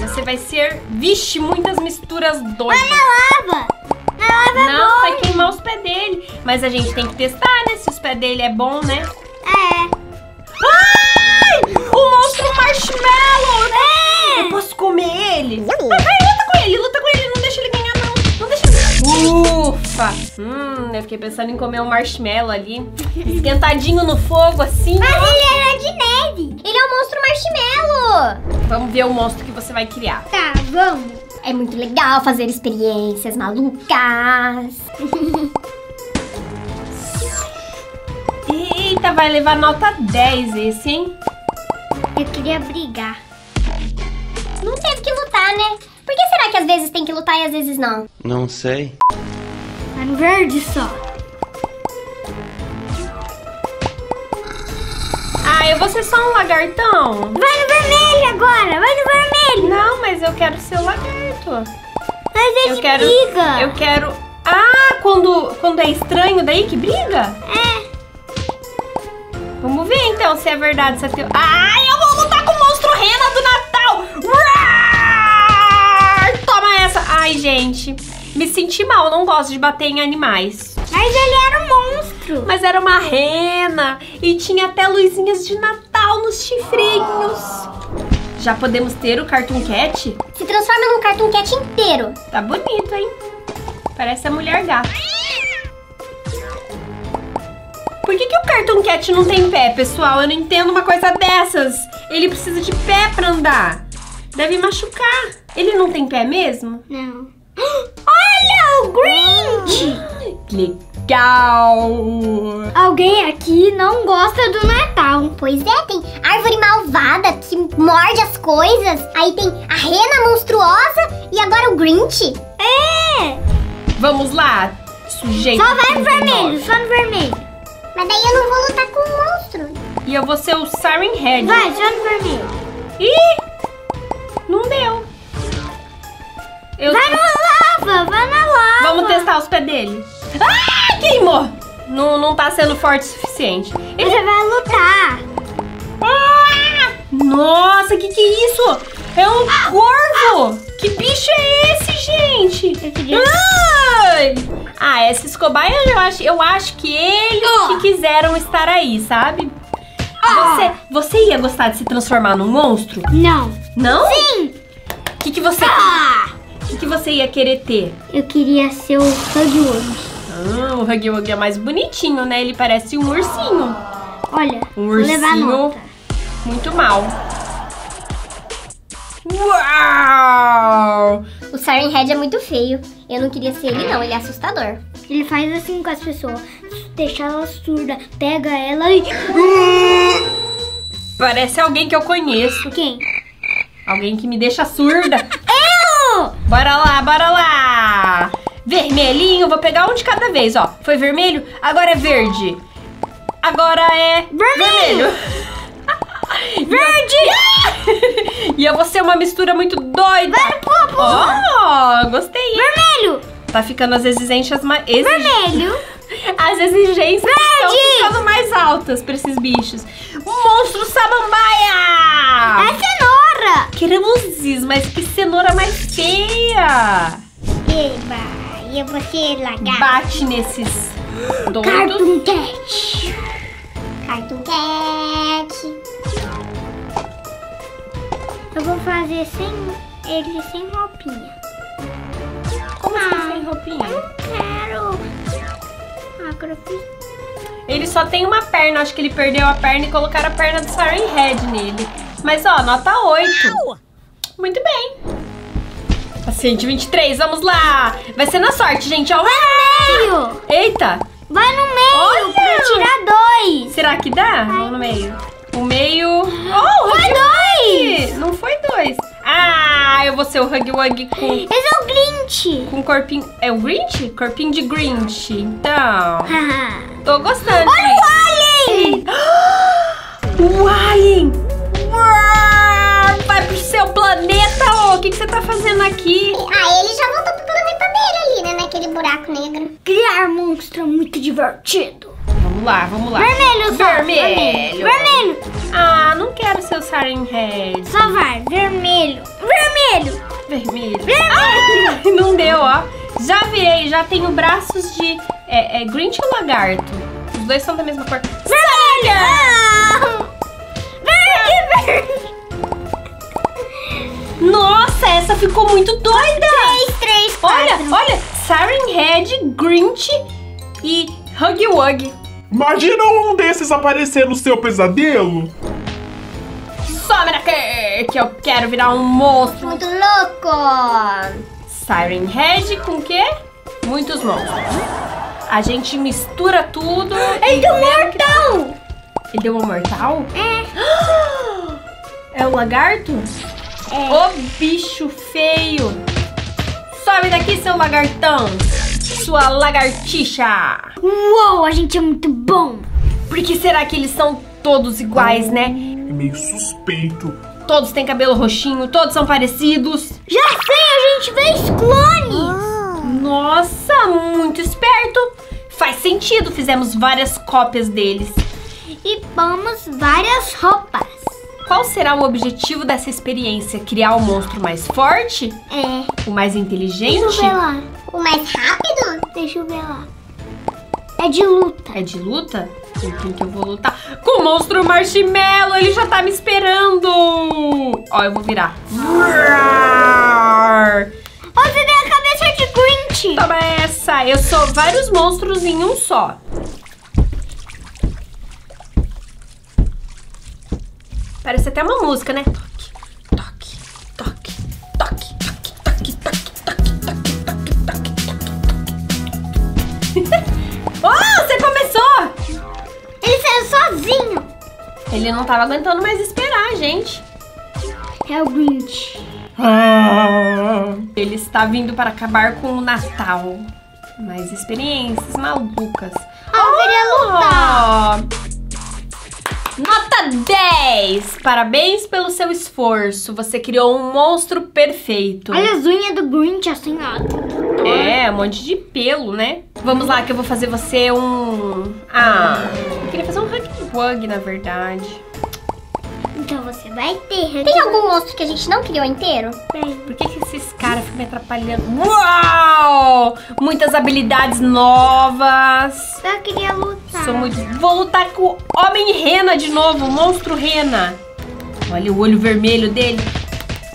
Speaker 2: Você vai ser. Vixe, muitas misturas doidas.
Speaker 1: Na lava. Na lava é
Speaker 2: Não, vai queimar os pés dele. Mas a gente tem que testar, né? Se os pés dele é bom, né?
Speaker 1: É.
Speaker 2: Ai! O monstro marshmallow!
Speaker 1: É.
Speaker 2: Eu posso comer ele? Vai, vai, luta com ele, luta com ele, não deixa ele ganhar, não. Não deixa ele. Ufa! Hum, eu fiquei pensando em comer um marshmallow ali. Esquentadinho no fogo, assim.
Speaker 1: Mas
Speaker 2: ó.
Speaker 1: ele era de neve.
Speaker 5: Ele é o monstro marshmallow.
Speaker 2: Vamos ver o monstro que você vai criar.
Speaker 1: Tá, vamos.
Speaker 5: É muito legal fazer experiências malucas.
Speaker 2: Eita, vai levar nota 10 esse, hein?
Speaker 1: Eu queria brigar.
Speaker 5: Não teve que lutar, né? Por que será que às vezes tem que lutar e às vezes não?
Speaker 7: Não sei.
Speaker 1: Vai no verde só.
Speaker 2: Ah, eu vou ser só um lagartão.
Speaker 1: Vai no vermelho agora. Vai no vermelho.
Speaker 2: Não, mas eu quero ser o lagarto.
Speaker 1: Mas
Speaker 2: Eu
Speaker 1: ele
Speaker 2: quero.
Speaker 1: briga.
Speaker 2: Eu quero. Ah, quando, quando é estranho daí que briga?
Speaker 1: É.
Speaker 2: Vamos ver então se é verdade essa teoria. Ai, eu vou lutar com o monstro rena do Natal! Uar! Toma essa! Ai, gente, me senti mal, não gosto de bater em animais.
Speaker 1: Mas ele era um monstro.
Speaker 2: Mas era uma rena e tinha até luzinhas de Natal nos chifrinhos. Já podemos ter o Cartoon Cat?
Speaker 5: Se transforma num Cartoon Cat inteiro.
Speaker 2: Tá bonito, hein? Parece a mulher gata. Por que, que o Cartoon Cat não tem pé, pessoal? Eu não entendo uma coisa dessas. Ele precisa de pé pra andar. Deve machucar. Ele não tem pé mesmo?
Speaker 5: Não.
Speaker 1: Olha o Grinch!
Speaker 2: Legal!
Speaker 1: Alguém aqui não gosta do Natal.
Speaker 5: Pois é, tem árvore malvada que morde as coisas. Aí tem a rena monstruosa e agora o Grinch.
Speaker 1: É!
Speaker 2: Vamos lá, sujeito.
Speaker 1: Só vai no vermelho, só no vermelho.
Speaker 5: Mas daí eu não vou lutar com o monstro.
Speaker 2: E eu vou ser o Siren Head.
Speaker 1: Vai, no vermelho.
Speaker 2: Ih! Não deu. Eu
Speaker 1: Vai no lava, vai na lava.
Speaker 2: Vamos testar os pés dele. Ah, queimou! Não, não tá sendo forte o suficiente. Ele...
Speaker 1: Você vai lutar.
Speaker 2: Ah! Nossa, que que é isso? É um corvo! Que bicho é esse, gente? Ai! Ah, essa escobaia eu acho, eu acho que eles que quiseram estar aí, sabe? Você, você ia gostar de se transformar num monstro?
Speaker 1: Não.
Speaker 2: Não?
Speaker 1: Sim.
Speaker 2: O que, que você
Speaker 1: Ah!
Speaker 2: que, que você ia querer ter?
Speaker 1: Eu queria ser o Hug Wug.
Speaker 2: Ah, o Huggy Wuggy é mais bonitinho, né? Ele parece um ursinho.
Speaker 1: Olha,
Speaker 2: Um ursinho muito mal. Uau!
Speaker 5: O Siren Head é muito feio. Eu não queria ser ele, não. Ele é assustador.
Speaker 1: Ele faz assim com as pessoas. Deixa ela surda. Pega ela e...
Speaker 2: Parece alguém que eu conheço.
Speaker 1: Quem?
Speaker 2: Alguém que me deixa surda.
Speaker 1: Eu!
Speaker 2: Bora lá, bora lá! Vermelhinho, vou pegar um de cada vez, ó. Foi vermelho, agora é verde. Agora é
Speaker 1: Vermelho.
Speaker 2: Verde! e eu vou ser uma mistura muito doida.
Speaker 1: Vai no.
Speaker 2: Ó, gostei. hein?
Speaker 1: Vermelho!
Speaker 2: Tá ficando as exigências mais. exig-
Speaker 1: Vermelho!
Speaker 2: As exigências estão ficando mais altas pra esses bichos. Monstro samambaia!
Speaker 1: É cenoura!
Speaker 2: Cruzes, mas que cenoura mais feia!
Speaker 5: Eba, e eu vou ser lagarto.
Speaker 2: Bate nesses doidos.
Speaker 1: Cartoon Cat!
Speaker 5: Cartoon Cat.
Speaker 1: Eu vou fazer sem ele sem roupinha.
Speaker 2: Como assim sem roupinha?
Speaker 1: Quero! Ah, agora eu fiz.
Speaker 2: Ele só tem uma perna, acho que ele perdeu a perna e colocaram a perna do Siren Head nele. Mas ó, nota 8. Muito bem. Paciente 23, vamos lá! Vai ser na sorte, gente, ó.
Speaker 1: Meio!
Speaker 2: Eita!
Speaker 1: Vai no meio
Speaker 2: Olha!
Speaker 1: pra tirar dois!
Speaker 2: Será que dá? Vamos no meio. O meio. Oh,
Speaker 1: Foi dois!
Speaker 2: Não foi dois. Ah, eu vou ser o Huggy Wuggy com,
Speaker 1: Esse é o Grinch!
Speaker 2: com corpinho. É o Grinch? Corpinho de Grinch. Então. Tô gostando.
Speaker 1: Olha o Alien!
Speaker 2: O Alien! Uau! Vai pro seu planeta, ô! O que, que você tá fazendo aqui?
Speaker 5: Ah, ele já voltou pro planeta dele ali, né? Naquele buraco negro.
Speaker 1: Criar monstro é muito divertido.
Speaker 2: Vamos lá, vamos lá.
Speaker 1: Vermelho só!
Speaker 2: Vermelho.
Speaker 1: Vermelho!
Speaker 2: Ah, não quero ser o Siren Head.
Speaker 1: Só vai, vermelho! Vermelho!
Speaker 2: Vermelho.
Speaker 1: Vermelho!
Speaker 2: Ai, não deu, ó. Já virei, já tenho braços de é, é Grinch ou Lagarto. Os dois são da mesma cor.
Speaker 1: Vermelho! Ah! Verde!
Speaker 2: Nossa, essa ficou muito doida.
Speaker 1: Três, três,
Speaker 2: Olha,
Speaker 1: quatro.
Speaker 2: olha. Siren Head, Grinch e Huggy Wuggy.
Speaker 8: Imagina um desses aparecer no seu pesadelo.
Speaker 2: Some daqui, que eu quero virar um monstro.
Speaker 5: Muito louco.
Speaker 2: Siren Head com o quê? Muitos monstros. A gente mistura tudo.
Speaker 1: Ele
Speaker 2: e
Speaker 1: deu
Speaker 2: o que-
Speaker 1: mortal!
Speaker 2: Ele deu um mortal?
Speaker 1: É.
Speaker 2: É o lagarto?
Speaker 1: É.
Speaker 2: Ô bicho feio! Sobe daqui, seu lagartão! Sua lagartixa!
Speaker 1: Uou, a gente é muito bom!
Speaker 2: Por que será que eles são todos iguais, né?
Speaker 8: É meio suspeito.
Speaker 2: Todos têm cabelo roxinho, todos são parecidos.
Speaker 1: Já sei, a gente fez clones!
Speaker 2: Nossa, muito esperto! Faz sentido, fizemos várias cópias deles.
Speaker 1: E vamos várias roupas.
Speaker 2: Qual será o objetivo dessa experiência? Criar o monstro mais forte?
Speaker 1: É.
Speaker 2: O mais inteligente?
Speaker 1: Deixa eu ver lá.
Speaker 5: O mais rápido?
Speaker 1: Deixa eu ver lá. É de luta.
Speaker 2: É de luta? Com quem que eu vou lutar? Com o monstro marshmallow! Ele já tá me esperando! Ó, eu vou virar.
Speaker 1: Você tem a cabeça de Grinch.
Speaker 2: Toma essa! Eu sou vários monstros em um só. Parece até uma música, né? Toque, toque, toque, toque, toque, toque, toque, toque, toque, toque, toque, toque. Oh, você começou!
Speaker 1: Ele saiu sozinho.
Speaker 2: Ele não tava aguentando mais esperar, gente.
Speaker 1: É o Grinch.
Speaker 2: Ele está vindo para acabar com o Natal. Mais experiências malucas.
Speaker 1: Ah, eu queria lutar.
Speaker 2: Nota 10! Parabéns pelo seu esforço. Você criou um monstro perfeito.
Speaker 1: Olha as unhas do Grinch assim, ó.
Speaker 2: É, um monte de pelo, né? Vamos lá que eu vou fazer você um... Ah, eu queria fazer um Hug Bug, na verdade.
Speaker 1: Então você vai ter.
Speaker 5: Tem algum monstro que a gente não criou inteiro?
Speaker 2: Por que, que esses caras ficam me atrapalhando? Uau! Muitas habilidades novas.
Speaker 1: Só queria lutar.
Speaker 2: Sou muito... Vou lutar com o Homem Rena de novo, o Monstro Rena. Olha o olho vermelho dele.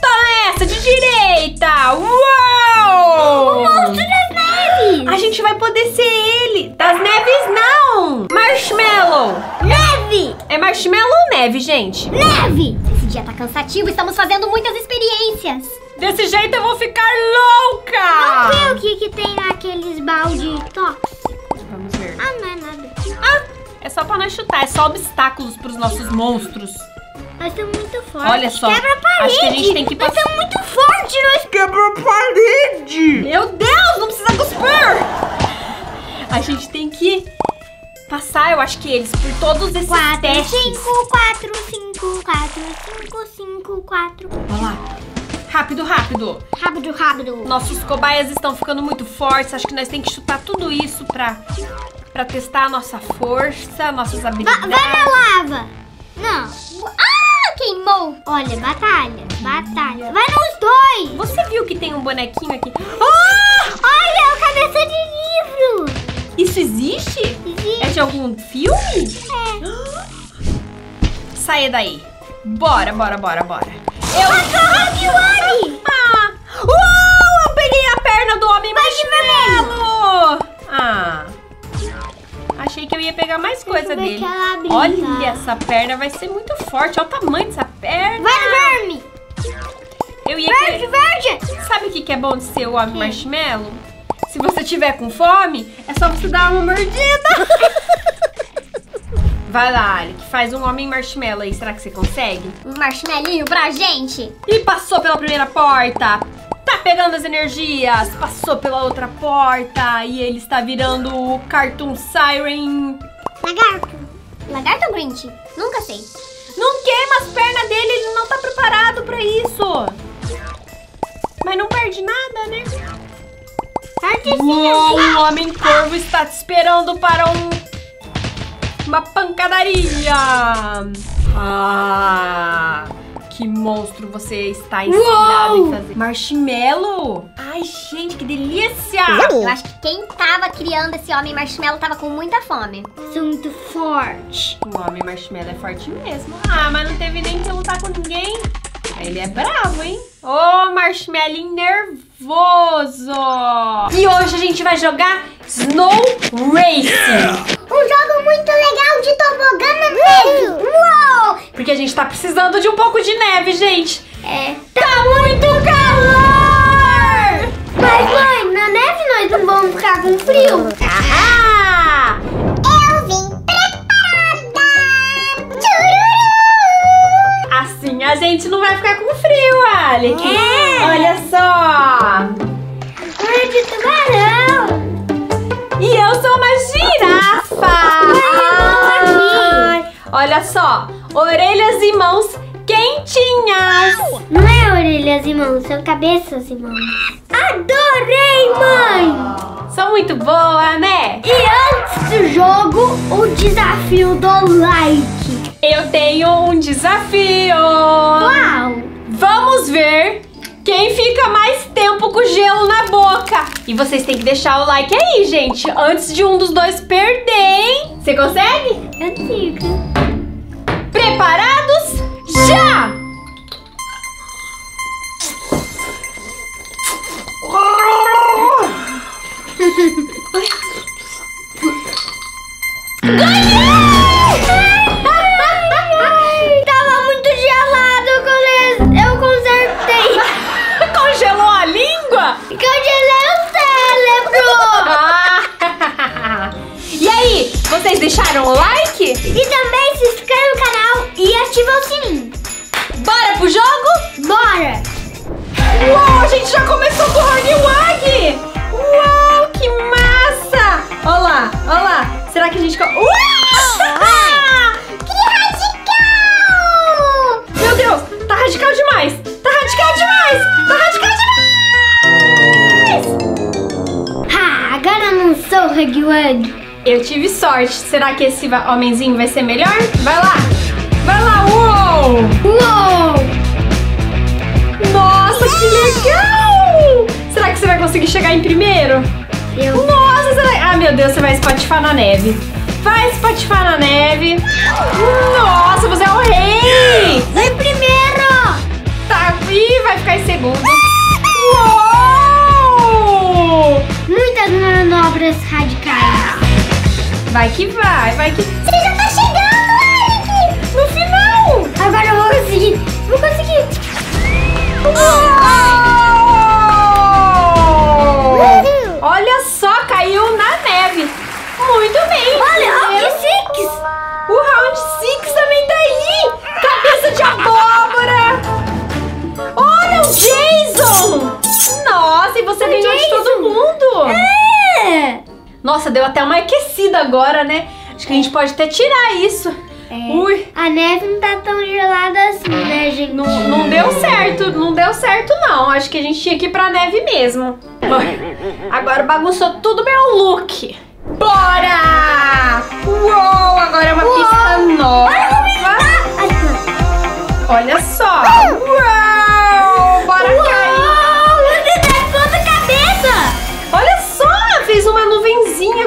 Speaker 2: Toma essa, de direita! Uau!
Speaker 1: O monstro das neves.
Speaker 2: A gente vai poder ser ele. Das neves, não! Marshmallow.
Speaker 1: Neve.
Speaker 2: É marshmallow ou neve, gente?
Speaker 1: Neve.
Speaker 5: Esse dia tá cansativo, estamos fazendo muitas experiências.
Speaker 2: Desse jeito eu vou ficar louca!
Speaker 1: Vê o que que tem naqueles balde tox.
Speaker 2: Vamos ver.
Speaker 1: Ah, não é nada.
Speaker 2: Ah, é só pra nós chutar, é só obstáculos pros nossos monstros.
Speaker 1: Nós somos muito fortes.
Speaker 2: Olha só,
Speaker 1: Quebra a parede.
Speaker 2: acho que a gente tem que
Speaker 1: Nós
Speaker 2: passar-
Speaker 1: somos muito fortes. Nós...
Speaker 8: Quebrou a parede!
Speaker 2: Meu Deus, não precisa cuspir! A gente tem que passar, eu acho que eles, por todos esses
Speaker 1: 4,
Speaker 2: testes.
Speaker 1: 5, 4, 5, 4, 5, 5, 4.
Speaker 2: Olha lá. Rápido, rápido.
Speaker 1: Rápido, rápido.
Speaker 2: Nossos cobaias estão ficando muito fortes. Acho que nós temos que chutar tudo isso pra, pra testar a nossa força, nossas
Speaker 1: Va-
Speaker 2: habilidades.
Speaker 1: vai na lava. Não.
Speaker 5: Ah, queimou.
Speaker 1: Olha, batalha. Batalha. Vai nos dois.
Speaker 2: Você viu que tem um bonequinho aqui? Ah!
Speaker 1: Olha, o cabeça de livro.
Speaker 2: Isso existe?
Speaker 1: Existe.
Speaker 2: É de algum filme? Saia daí. Bora, bora, bora, bora. Eu...
Speaker 1: Hug Wuggy.
Speaker 2: Ah! Uou! Eu peguei a perna do homem marshmallow! Ah! Achei que eu ia pegar mais coisa dele. Olha, essa perna vai ser muito forte. Olha o tamanho dessa perna.
Speaker 1: Vai verme.
Speaker 2: Eu ia
Speaker 1: Verde, verde.
Speaker 2: Sabe o que que é bom de ser o homem marshmallow? Se você tiver com fome, é só você dar uma mordida. Vai lá, Alec, faz um homem marshmallow aí. Será que você consegue?
Speaker 5: Um marshmallinho pra gente.
Speaker 2: E passou pela primeira porta. Tá pegando as energias. Passou pela outra porta. E ele está virando o Cartoon Siren.
Speaker 1: Lagarto.
Speaker 5: Lagarto ou Grinch? Nunca sei.
Speaker 2: Não queima as pernas dele. Ele não tá preparado pra isso. Mas não perde nada, né? Uou, o Homem Corvo está te esperando para um... Uma pancadaria. Ah... Que monstro você está inspirado em fazer. Marshmallow? Ai, gente, que delícia!
Speaker 5: Eu acho que quem tava criando esse homem marshmallow tava com muita fome.
Speaker 1: Sou muito forte.
Speaker 2: O homem marshmallow é forte mesmo. Ah, mas não teve nem que lutar com ninguém. Ele é bravo, hein? Ô, marshmallow nervoso! E hoje a gente vai jogar Snow Racing.
Speaker 1: Um jogo muito legal de tobogã na neve. Uou!
Speaker 2: Porque a gente tá precisando de um pouco de neve, gente.
Speaker 1: É.
Speaker 2: Tá muito calor!
Speaker 1: Mas, mãe, na neve nós não vamos ficar com frio.
Speaker 2: Ah! Assim a gente não vai ficar com frio, Alec.
Speaker 1: É.
Speaker 2: Olha só!
Speaker 1: Ai, de tubarão.
Speaker 2: E eu sou uma girafa!
Speaker 1: Ai,
Speaker 2: Olha só, orelhas e mãos quentinhas!
Speaker 1: Não é orelhas mãos, são cabeças mãos. Adorei, mãe!
Speaker 2: São muito boas, né?
Speaker 1: E antes do jogo, o desafio do like.
Speaker 2: Eu tenho um desafio!
Speaker 1: Uau!
Speaker 2: Vamos ver quem fica mais tempo com gelo na boca. E vocês têm que deixar o like aí, gente, antes de um dos dois perder, hein? Você consegue?
Speaker 1: Eu digo.
Speaker 2: Preparados? Já! Ganhei!
Speaker 1: Tava muito gelado, eu consertei. Congelou a língua?
Speaker 2: Congelou o
Speaker 1: cérebro!
Speaker 2: Ah, vocês deixaram o like? E
Speaker 1: também se inscreve no canal e ativa o sininho.
Speaker 2: Bora pro jogo?
Speaker 1: Bora!
Speaker 2: Uau, a gente já começou com o Horniwag! Uau, que massa! Olha lá, olha lá. Será que a gente... Uau!
Speaker 5: que radical!
Speaker 2: Meu Deus, tá radical demais! Tá radical demais! Tá radical demais!
Speaker 1: Ah, agora eu não sou o Horniwag.
Speaker 2: Eu tive sorte. Será que esse homenzinho vai ser melhor? Vai lá! Vai lá, uou!
Speaker 1: Uou!
Speaker 2: Nossa, que legal! Será que você vai conseguir chegar em primeiro?
Speaker 1: Eu.
Speaker 2: Nossa, será... Ah, meu Deus, você vai espatifar na neve. Vai espatifar na neve. Nossa, você é o rei!
Speaker 1: Vai primeiro!
Speaker 2: Tá, ih, vai ficar em segundo. Uou!
Speaker 1: Muitas manobras radicais.
Speaker 2: Vai que vai, vai que...
Speaker 5: Você já tá chegando, Eric!
Speaker 2: No final!
Speaker 1: Agora eu vou conseguir. Vou conseguir.
Speaker 2: Uou! Nossa, deu até uma aquecida agora, né? Acho que a gente pode até tirar isso. Ui,
Speaker 1: A neve não tá tão gelada assim, né, gente?
Speaker 2: não, não deu certo, não deu certo não. Acho que a gente tinha que ir pra neve mesmo. Agora bagunçou tudo meu look. Bora! Uou, agora é uma pista nova. Olha só. Uou,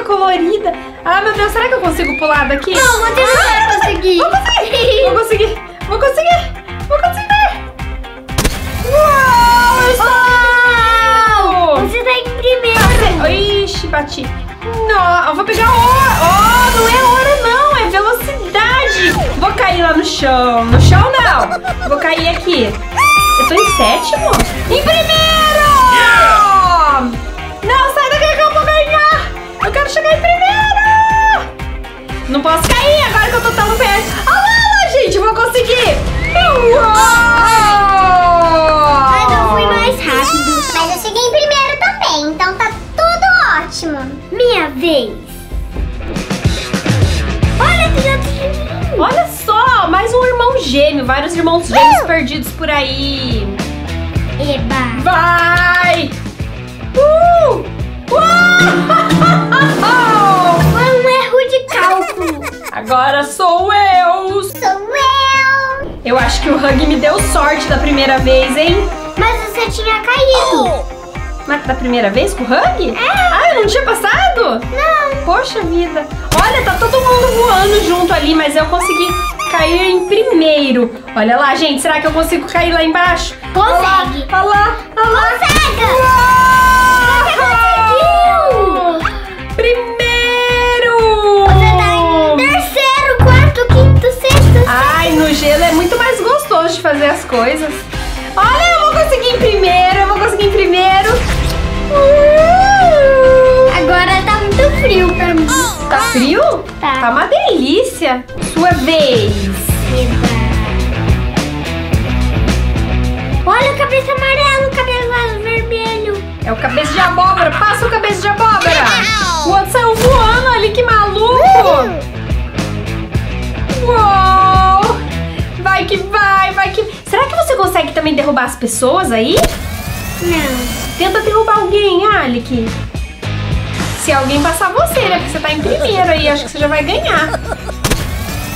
Speaker 2: colorida. Ah, meu Deus, será que eu consigo pular daqui?
Speaker 1: Não, você não vai conseguir.
Speaker 2: Vou conseguir! Vou conseguir! Vou conseguir! Vou conseguir! Uau! Eu estou
Speaker 1: Você tá em primeiro.
Speaker 2: Ixi, bati. Não, eu vou pegar ouro. Oh, não é ouro, não. É velocidade. Vou cair lá no chão. No chão, não. Vou cair aqui. Eu tô em sétimo? Em primeiro! Quero chegar em primeiro. Não posso cair agora que eu tô tão perto. Olha lá, gente, vou conseguir. Uau!
Speaker 1: Mas eu fui mais rápido.
Speaker 5: Mas eu cheguei em primeiro também, então tá tudo ótimo.
Speaker 1: Minha vez. Olha tem.
Speaker 2: Olha só, mais um irmão gêmeo, vários irmãos gêmeos perdidos por aí.
Speaker 1: Eba.
Speaker 2: Vai!
Speaker 1: Foi um erro de cálculo.
Speaker 2: Agora sou eu!
Speaker 5: Sou eu!
Speaker 2: Eu acho que o Hug me deu sorte da primeira vez, hein?
Speaker 1: Mas você tinha caído.
Speaker 2: Mas da primeira vez com o Hug? É. Ah, eu não tinha passado? Não. Poxa vida. Olha, tá todo mundo voando junto ali, mas eu consegui cair em primeiro. Olha lá, gente, será que eu consigo cair lá embaixo?
Speaker 1: Consegue.
Speaker 2: Olha lá, olha lá.
Speaker 1: Consegue.
Speaker 2: No gelo é muito mais gostoso de fazer as coisas. Olha, eu vou conseguir em primeiro, eu vou conseguir em primeiro. Uh!
Speaker 1: Agora tá muito frio pra mim.
Speaker 2: Tá frio?
Speaker 1: Tá.
Speaker 2: Tá uma delícia. Sua vez.
Speaker 1: Olha o cabeça amarelo, o cabelo vermelho.
Speaker 2: É o cabeça de abóbora. Passa o cabeça de abóbora. O outro saiu voando ali, que maluco. Uou! Vai que vai, vai que... Será que você consegue também derrubar as pessoas aí?
Speaker 1: Não.
Speaker 2: Tenta derrubar alguém, Alec. Se alguém passar você, né? Porque você tá em primeiro aí, acho que você já vai ganhar.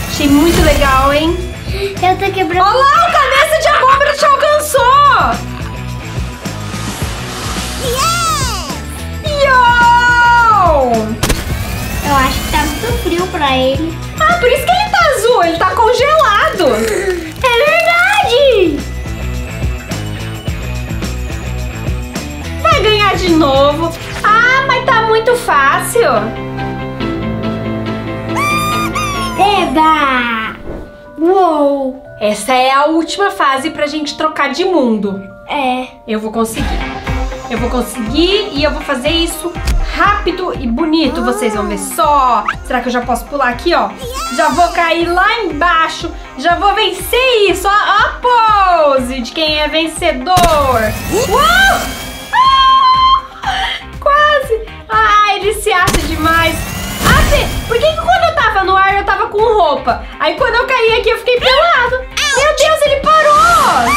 Speaker 2: Achei muito legal, hein?
Speaker 1: Eu tô quebrando.
Speaker 2: Olha lá, o cabeça de abóbora te alcançou! Yo!
Speaker 1: Eu acho que tá muito frio pra ele.
Speaker 2: Ah, por isso que ele tá azul, ele tá congelado.
Speaker 1: É verdade!
Speaker 2: Vai ganhar de novo. Ah, mas tá muito fácil.
Speaker 1: Eba! Uou!
Speaker 2: Essa é a última fase pra gente trocar de mundo.
Speaker 1: É.
Speaker 2: Eu vou conseguir. Eu vou conseguir e eu vou fazer isso rápido e bonito, vocês vão ver só. Será que eu já posso pular aqui, ó? Já vou cair lá embaixo, já vou vencer isso. Ó, a pose de quem é vencedor. Ah! Quase! Ah, ele se acha demais. Ah, por que, quando eu tava no ar eu tava com roupa? Aí quando eu caí aqui eu fiquei pelado. Meu Deus, ele parou!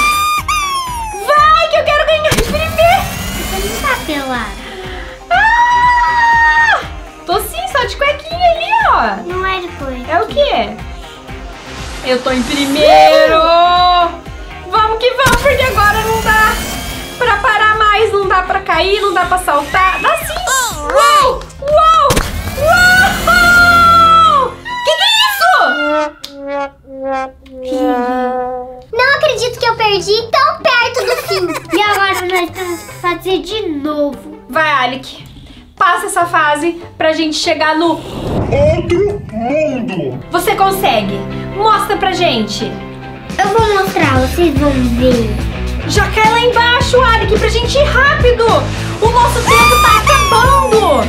Speaker 2: Vai, que eu quero ganhar primeiro!
Speaker 1: Você não tá pelado.
Speaker 2: De cuequinha ali, ó.
Speaker 1: Não é depois.
Speaker 2: É o quê? Eu tô em primeiro! Vamos que vamos, porque agora não dá pra parar mais, não dá pra cair, não dá pra saltar. Dá sim! Uou! Uou! Uou! Que que é isso?
Speaker 5: Não acredito que eu perdi tão perto do fim.
Speaker 1: E agora nós temos que fazer de novo.
Speaker 2: Vai, Alec. Passa essa fase pra gente chegar no
Speaker 8: Outro mundo.
Speaker 2: Você consegue. Mostra pra gente.
Speaker 1: Eu vou mostrar, vocês vão ver.
Speaker 2: Já cai lá embaixo, Alec, pra gente ir rápido. O nosso tempo tá acabando.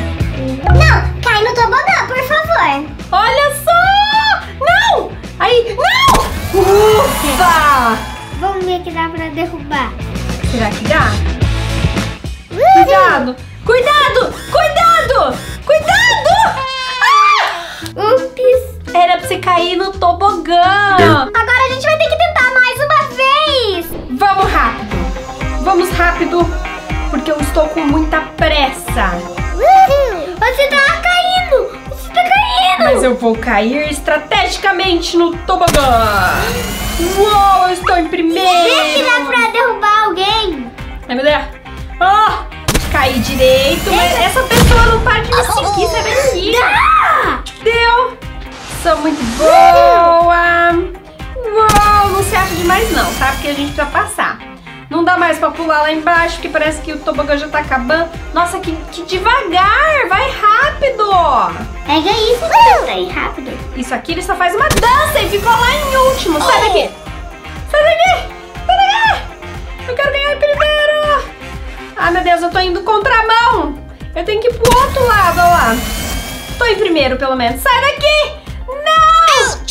Speaker 5: Não, cai no tobogã, por favor.
Speaker 2: Olha só! Não! Aí, não! Ufa!
Speaker 1: Vamos ver que dá pra derrubar.
Speaker 2: Será que dá? Cuidado! Cuidado! Cuidado! Cuidado! Ah!
Speaker 1: Ups.
Speaker 2: Era pra você cair no tobogã.
Speaker 5: Agora a gente vai ter que tentar mais uma vez.
Speaker 2: Vamos rápido. Vamos rápido, porque eu estou com muita pressa.
Speaker 1: Você tá caindo. Você tá caindo.
Speaker 2: Mas eu vou cair estrategicamente no tobogã. Uou, eu estou em primeiro.
Speaker 1: Vê se dá pra derrubar alguém.
Speaker 2: Ai, meu Deus. Ah, caí direito, mas essa pessoa não para de me seguir, sai daqui. Deu. Sou muito boa. Uou, não se acha demais não, tá? Porque a gente precisa passar. Não dá mais pra pular lá embaixo, porque parece que o tobogã já tá acabando. Nossa, que, que devagar, vai rápido.
Speaker 1: Pega isso ir rápido.
Speaker 2: Isso aqui ele só faz uma dança e ficou lá em último. Sai daqui. Sai daqui. Sai daqui. Eu quero ganhar primeiro. Ai, meu Deus, eu tô indo contramão. Eu tenho que ir pro outro lado, ó lá. Tô em primeiro, pelo menos. Sai daqui. Não.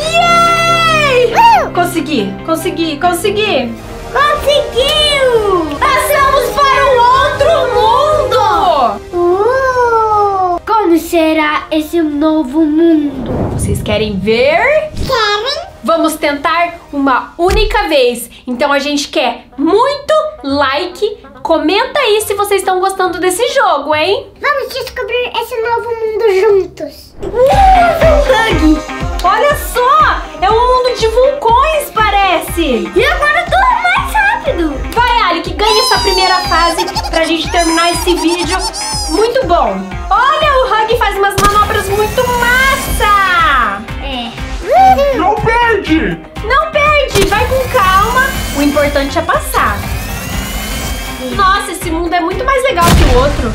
Speaker 2: Yay! Consegui, consegui, consegui.
Speaker 1: Conseguiu!
Speaker 2: Passamos para um outro mundo.
Speaker 1: Uh, como será esse novo mundo?
Speaker 2: Vocês querem ver?
Speaker 5: Querem?
Speaker 2: Vamos tentar uma única vez. Então a gente quer muito like. Comenta aí se vocês estão gostando desse jogo, hein?
Speaker 5: Vamos descobrir esse novo mundo juntos.
Speaker 1: Hug!
Speaker 2: Olha só! É um mundo de vulcões, parece!
Speaker 1: E agora tudo mais rápido!
Speaker 2: Vai, Alec, ganha essa primeira fase pra gente terminar esse vídeo. Muito bom! Olha, o Hug faz umas manobras muito massa!
Speaker 1: É.
Speaker 8: Não perde.
Speaker 2: Não perde, vai com calma. O importante é passar. Nossa, esse mundo é muito mais legal que o outro.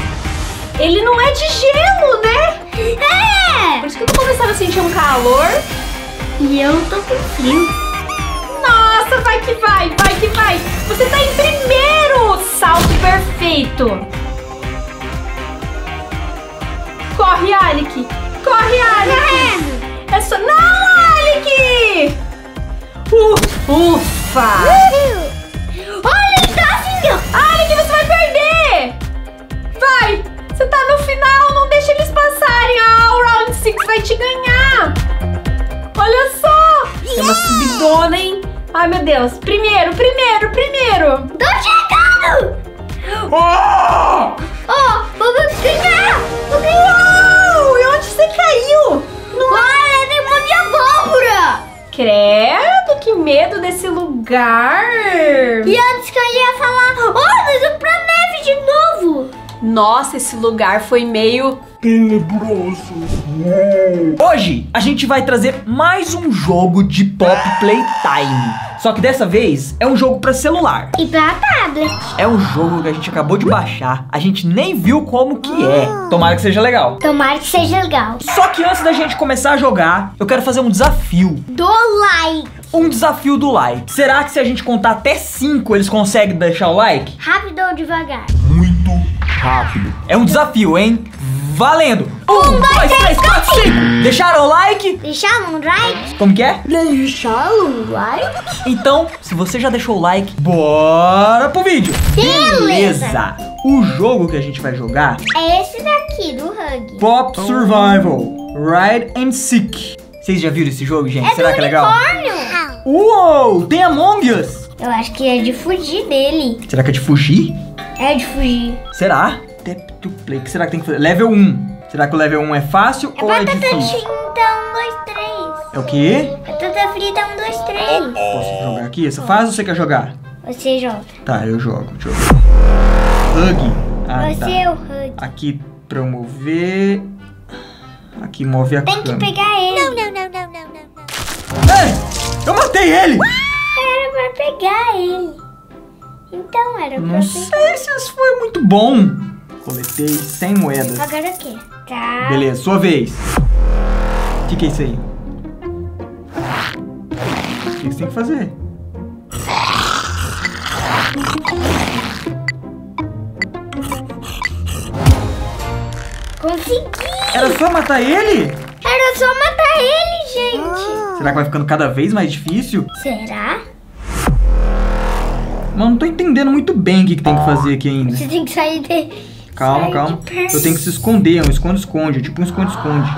Speaker 2: Ele não é de gelo, né?
Speaker 1: É!
Speaker 2: Por isso que eu tô começando a sentir um calor.
Speaker 1: E eu tô com frio.
Speaker 2: Nossa, vai que vai, vai que vai. Você tá em primeiro. Salto perfeito. Corre, Alec. Corre, Alec. É só... Não, Alec. Uh, ufa.
Speaker 1: Olha, ele tá assim, ó.
Speaker 2: Alec, você vai perder. Vai. Você tá no final, não deixa eles passarem. Ah, o Round 6 vai te ganhar. Olha só. É uma subidona, hein? Ai, meu Deus. Primeiro, primeiro, primeiro.
Speaker 1: Tô chegando!
Speaker 8: Ah!
Speaker 2: Lugar.
Speaker 1: E antes que eu ia falar, ó, nós vamos pra neve de novo!
Speaker 2: Nossa, esse lugar foi meio...
Speaker 8: Tenebroso.
Speaker 9: Hoje a gente vai trazer mais um jogo de Pop Playtime. Só que dessa vez é um jogo pra celular.
Speaker 1: E pra tablet.
Speaker 9: É um jogo que a gente acabou de baixar. A gente nem viu como que é. Tomara que seja legal.
Speaker 1: Tomara que seja legal.
Speaker 9: Só que antes da gente começar a jogar, eu quero fazer um desafio.
Speaker 1: Do like.
Speaker 9: Um desafio do like. Será que se a gente contar até 5 eles conseguem deixar o like?
Speaker 1: Rápido ou devagar?
Speaker 8: Muito
Speaker 9: rápido. É um desafio, hein? Valendo! Um, dois, três, quatro, cinco! Deixaram o like?
Speaker 1: Deixaram um like?
Speaker 9: Como que é?
Speaker 1: Deixaram um like?
Speaker 9: Então, se você já deixou o like, bora pro vídeo!
Speaker 1: Beleza.
Speaker 9: O jogo que a gente vai jogar
Speaker 1: É esse daqui, do Hug.
Speaker 9: Pop Survival Ride and Seek. Vocês já viram esse jogo, gente?
Speaker 1: É
Speaker 9: Será
Speaker 1: do
Speaker 9: que é legal?
Speaker 1: unicórnio.
Speaker 9: Uou! Tem Among Us!
Speaker 1: Eu acho que é de fugir dele.
Speaker 9: Será que é de fugir?
Speaker 1: É de fugir.
Speaker 9: Será? Tap to play. O que será que tem que fazer? Level 1. Será que o level 1 é fácil
Speaker 1: É
Speaker 9: ou é
Speaker 1: batata
Speaker 9: difícil?
Speaker 1: frita, um, dois, três.
Speaker 9: É o quê?
Speaker 1: Batata frita, um, dois, três.
Speaker 9: Posso jogar aqui? Essa fase ou você quer jogar?
Speaker 1: Você joga.
Speaker 9: Tá, eu jogo. Deixa eu ver. Hug. Ah,
Speaker 1: Você
Speaker 9: tá.
Speaker 1: é o Hug.
Speaker 9: Aqui pra eu mover. Aqui move a
Speaker 1: Tem que
Speaker 9: câmera.
Speaker 1: pegar ele. Não, não, não, não, não, não.
Speaker 9: Ei! Eu matei ele!
Speaker 1: Era pra pegar ele. Então era pra
Speaker 9: Não
Speaker 1: pegar.
Speaker 9: sei se isso foi muito bom. Coletei 100 moedas.
Speaker 1: Agora o quê? Tá.
Speaker 9: Beleza, sua vez. O que, que é isso aí? O que você tem que fazer?
Speaker 1: Consegui.
Speaker 9: Era só matar ele?
Speaker 1: Era só matar ele, gente.
Speaker 9: Será que vai ficando cada vez mais difícil?
Speaker 1: Será?
Speaker 9: Mas não tô entendendo muito bem o que, que tem que fazer aqui ainda.
Speaker 1: Você tem que sair de...
Speaker 9: Calma, calma. Eu tenho que se esconder, é um esconde-esconde. É tipo um esconde-esconde.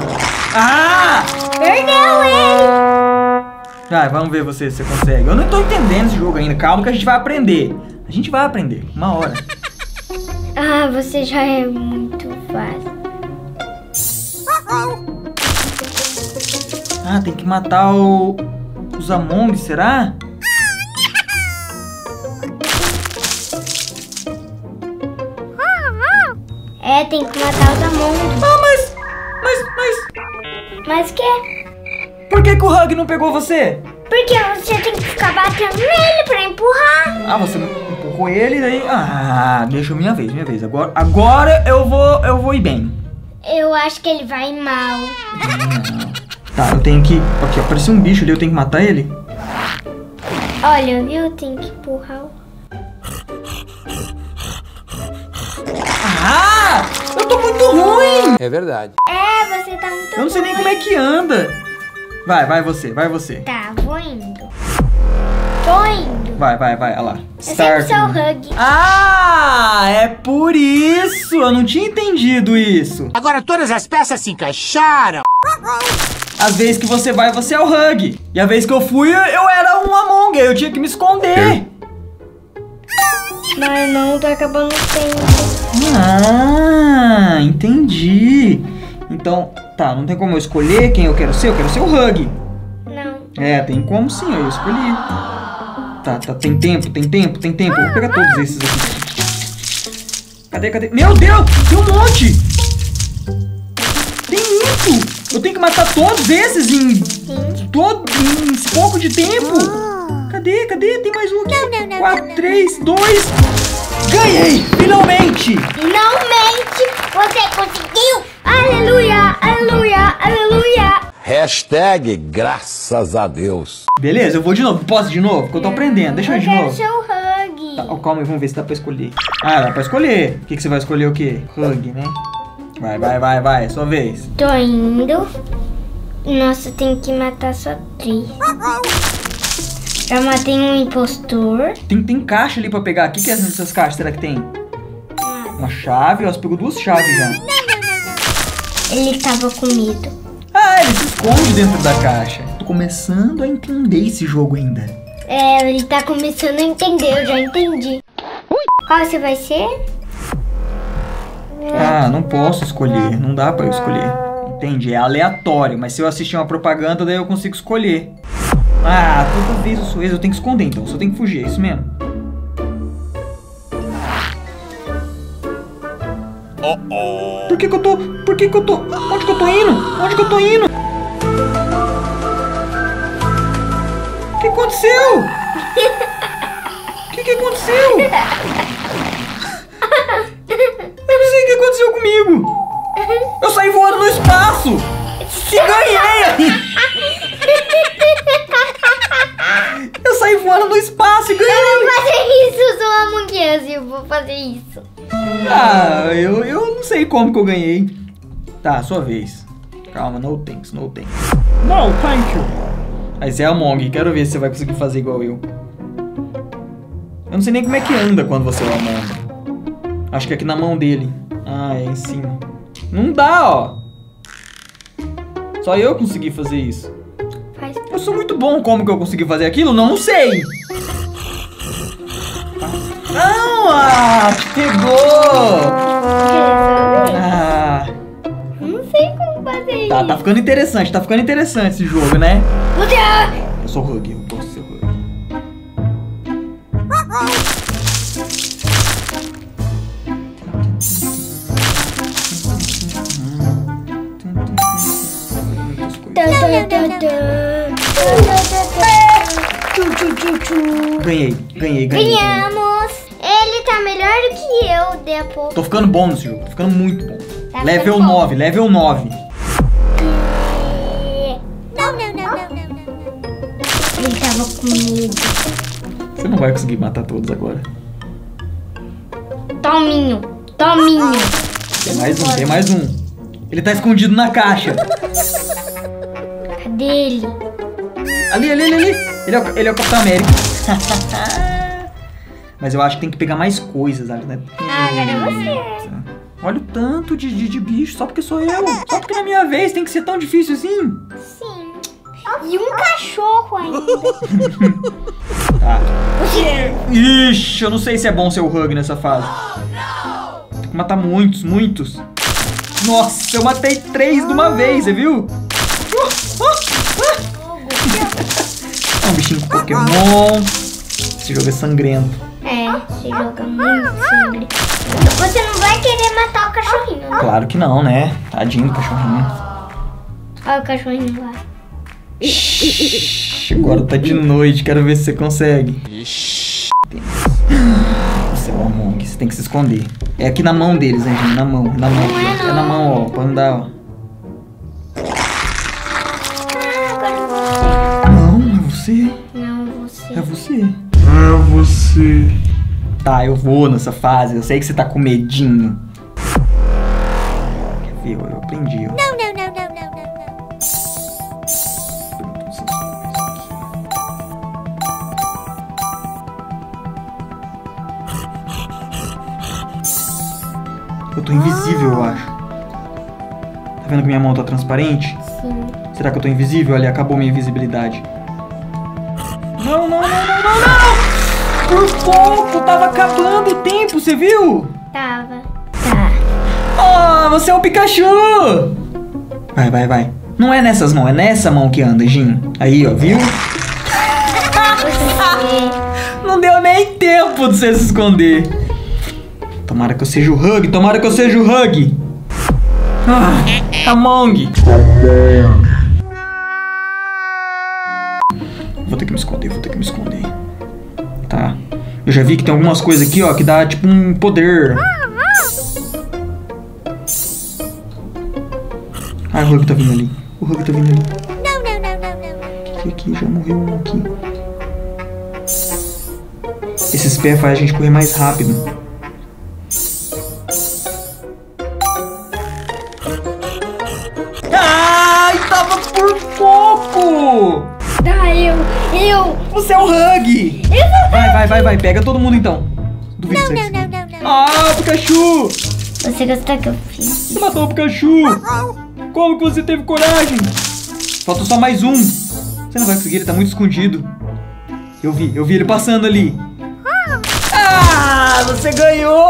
Speaker 9: Ah!
Speaker 1: Perdeu ele.
Speaker 9: Vai, vamos ver você se você consegue. Eu não tô entendendo esse jogo ainda. Calma que a gente vai aprender. A gente vai aprender. Uma hora.
Speaker 1: Ah, você já é muito fácil.
Speaker 9: Ah, tem que matar o... os Among, será?
Speaker 1: É, tem que matar os amontos.
Speaker 9: Ah, mas... Mas, mas...
Speaker 1: Mas que?
Speaker 9: Por que, que o Hug não pegou você?
Speaker 1: Porque você tem que ficar batendo nele pra empurrar.
Speaker 9: Ah, você empurrou ele e daí... Ah, deixa minha vez, minha vez. Agora, agora eu vou, eu vou ir bem.
Speaker 1: Eu acho que ele vai mal.
Speaker 9: Tá, eu tenho que... Aqui, apareceu um bicho ali, eu tenho que matar ele?
Speaker 1: Olha, viu? Tem que empurrar o...
Speaker 9: Ah! Eu tô muito ruim!
Speaker 10: É verdade.
Speaker 1: É, você tá muito
Speaker 9: Eu não sei nem como é que anda. Vai, vai você, vai você.
Speaker 1: Tá, vou indo. Tô indo.
Speaker 9: Vai, vai, vai, olha lá.
Speaker 1: Eu sempre sou o Hug.
Speaker 9: Ah, é por isso! Eu não tinha entendido isso.
Speaker 11: Agora todas as peças se encaixaram.
Speaker 9: Às vezes que você vai, você é o Hug. E a vez que eu fui, eu era um Among, eu tinha que me esconder.
Speaker 1: Mas não, tá acabando o tempo.
Speaker 9: Ah, entendi. Então, tá, não tem como eu escolher quem eu quero ser? Eu quero ser o Hug.
Speaker 1: Não.
Speaker 9: É, tem como sim, eu escolhi. Tá, tá, tem tempo, tem tempo, tem tempo. Vou pegar todos esses aqui. Cadê, cadê? Meu Deus, tem um monte! Tem muito! Eu tenho que matar todos esses em... Todo, em pouco de tempo! Cadê, cadê? Tem mais um aqui.
Speaker 1: Não, não, não,
Speaker 9: Quatro,
Speaker 1: não, não.
Speaker 9: três, dois... Ganhei! Finalmente!
Speaker 1: Finalmente você conseguiu! Aleluia, aleluia, aleluia!
Speaker 7: Hashtag graças a Deus.
Speaker 9: Beleza, eu vou de novo. Posso de novo? Porque eu tô aprendendo. Deixa eu
Speaker 1: Eu
Speaker 9: ir de novo.
Speaker 1: ser o Hug.
Speaker 9: Tá, ó, calma aí, vamos ver se dá pra escolher. Ah, dá pra escolher. O que, que você vai escolher o quê? Hug, né? Vai, vai, vai, vai. Sua vez.
Speaker 1: Tô indo. Nossa, tem que matar só três. Eu matei um impostor.
Speaker 9: Tem, tem caixa ali pra pegar. O que, que é nessas caixas? Será que tem? Uma chave. Ó, você pegou duas chaves já.
Speaker 1: Ele tava com medo.
Speaker 9: Ah, ele se esconde dentro da caixa. Tô começando a entender esse jogo ainda.
Speaker 1: É, ele tá começando a entender, eu já entendi. Qual você vai ser?
Speaker 9: Ah, não posso escolher. Não dá pra eu escolher. Entendi, é aleatório. Mas se eu assistir uma propaganda, daí eu consigo escolher. Ah, toda vez eu sou ex, eu tenho que esconder então. Só tenho que fugir, é isso mesmo. Por que que eu tô... Por que que eu tô... Onde que eu tô indo? Onde que eu tô indo? O que aconteceu? O que que aconteceu? Eu não sei o que aconteceu comigo. Eu saí voando no espaço. E ganhei! Eu saí voando no espaço e ganhei!
Speaker 1: Fazer isso, eu sou Among Brasil, eu vou fazer isso.
Speaker 9: Ah, eu, eu não sei como que eu ganhei. Tá, sua vez. Calma, no thanks, no thanks. No, thank you. Mas é Among, quero ver se você vai conseguir fazer igual eu. Eu não sei nem como é que anda quando você é o Among. Acho que é aqui na mão dele. Ah, é em cima. Não dá, ó. Só eu consegui fazer isso.
Speaker 1: Faz.
Speaker 9: Eu sou muito bom. Como que eu consegui fazer aquilo? Não sei. Não, ah, te pegou. Ah,
Speaker 1: Não sei como fazer
Speaker 9: tá, tá ficando interessante. Tá ficando interessante esse jogo, né?
Speaker 1: Você...
Speaker 9: Eu sou o Hug, eu posso ser o Hug. Ganhei, ganhei, ganhei. ganhei.
Speaker 1: Ganhamos! Tá melhor do que eu, de a pouco.
Speaker 9: Tô ficando bom nesse jogo, tô ficando muito bom.
Speaker 1: Tá
Speaker 9: level
Speaker 1: bom.
Speaker 9: 9, level 9.
Speaker 1: Não, não, não, não, não, não. Ele tava com medo.
Speaker 9: Você não vai conseguir matar todos agora.
Speaker 1: Tominho, Tominho.
Speaker 9: Tem mais um, tem mais um. Ele tá escondido na caixa.
Speaker 1: Cadê ele?
Speaker 9: Ali, ali, ali, ali. Ele é o, ele é o Capitão América. Mas eu acho que tem que pegar mais coisas ali, né?
Speaker 1: Ah, agora é você.
Speaker 9: Olha o tanto de, de, de bicho, só porque sou eu. Só porque na minha vez tem que ser tão difícil assim.
Speaker 1: Sim. E um cachorro ainda.
Speaker 9: Tá. Ixi, eu não sei se é bom ser o Hug nessa fase. Tem que matar muitos, muitos. Nossa, eu matei três de uma vez, você viu? É um bichinho Pokémon. Esse jogo é sangrento.
Speaker 1: É, esse jogo é muito sangue. Você não vai querer matar o cachorrinho, né?
Speaker 9: Claro que não, né? Tadinho do cachorrinho.
Speaker 1: Olha o cachorrinho lá.
Speaker 9: Shhh, Agora tá de noite, quero ver se você consegue. Você é um Among, você tem que se esconder. É aqui na mão deles, hein, gente? Na mão, na mão. É na mão, ó, pra andar, ó. Não, é você.
Speaker 1: Não, você.
Speaker 9: É você.
Speaker 8: É você.
Speaker 9: Tá, eu vou nessa fase. Eu sei que você tá com medinho. Quer ver? Eu, eu aprendi, ó.
Speaker 1: Não, não, não, não, não, não.
Speaker 9: Eu tô invisível, eu acho. Tá vendo que minha mão tá transparente?
Speaker 1: Sim.
Speaker 9: Será que eu tô invisível? Ali acabou minha invisibilidade. Não, não, não, não, não, não! Por pouco, tava acabando o tempo, você viu?
Speaker 1: Tava. Tá.
Speaker 9: Ah, você é o Pikachu! Vai, vai, vai. Não é nessas mãos, é nessa mão que anda, Jin. Aí, ó, viu? Não deu nem tempo de você se esconder. Tomara que eu seja o Hug, tomara que eu seja o Hug. Ah, Among. Vou já vi que tem algumas coisas aqui, ó, que dá tipo um poder. Ah, o Hug tá vindo ali. O Hug tá vindo ali.
Speaker 1: Não, não, não, não, não.
Speaker 9: Aqui, aqui, já morreu um aqui. Esses pés fazem a gente correr mais rápido. Ai, tava por pouco!
Speaker 1: Tá, eu, eu.
Speaker 9: Você é o Hug! Vai, vai, vai, vai, pega todo mundo então. Duvido
Speaker 1: Não, não, não, não, não.
Speaker 9: Ah, Pikachu!
Speaker 1: Você gostou que eu fiz?
Speaker 9: Você matou o Pikachu! Como que você teve coragem? Falta só mais um. Você não vai conseguir, ele tá muito escondido. Eu vi, eu vi ele passando ali. Ah, você ganhou!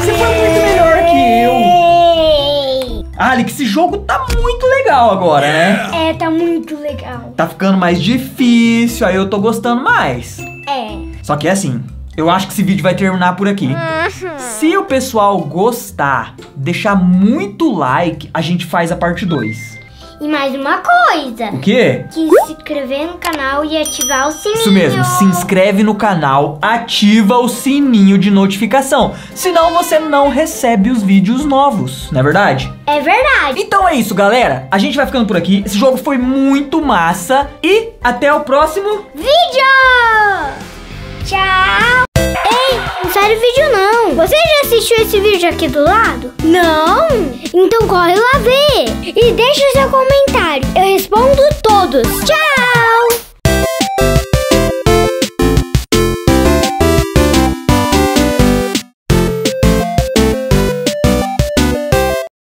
Speaker 9: Você foi muito melhor que eu. Alex, esse jogo tá muito legal agora, né?
Speaker 1: É, tá muito legal.
Speaker 9: Tá ficando mais difícil, aí eu tô gostando mais.
Speaker 1: É.
Speaker 9: Só que é assim, eu acho que esse vídeo vai terminar por aqui. Se o pessoal gostar, deixar muito like, a gente faz a parte 2.
Speaker 1: E mais uma coisa.
Speaker 9: O quê?
Speaker 1: Que se inscrever no canal e ativar o sininho.
Speaker 9: Isso mesmo, se inscreve no canal, ativa o sininho de notificação. Senão você não recebe os vídeos novos, não é verdade?
Speaker 1: É verdade.
Speaker 9: Então é isso, galera. A gente vai ficando por aqui. Esse jogo foi muito massa. E até o próximo
Speaker 1: Vídeo! Tchau! Não sério vídeo não. Você já assistiu esse vídeo aqui do lado? Não? Então corre lá ver. E deixa seu comentário. Eu respondo todos. Tchau!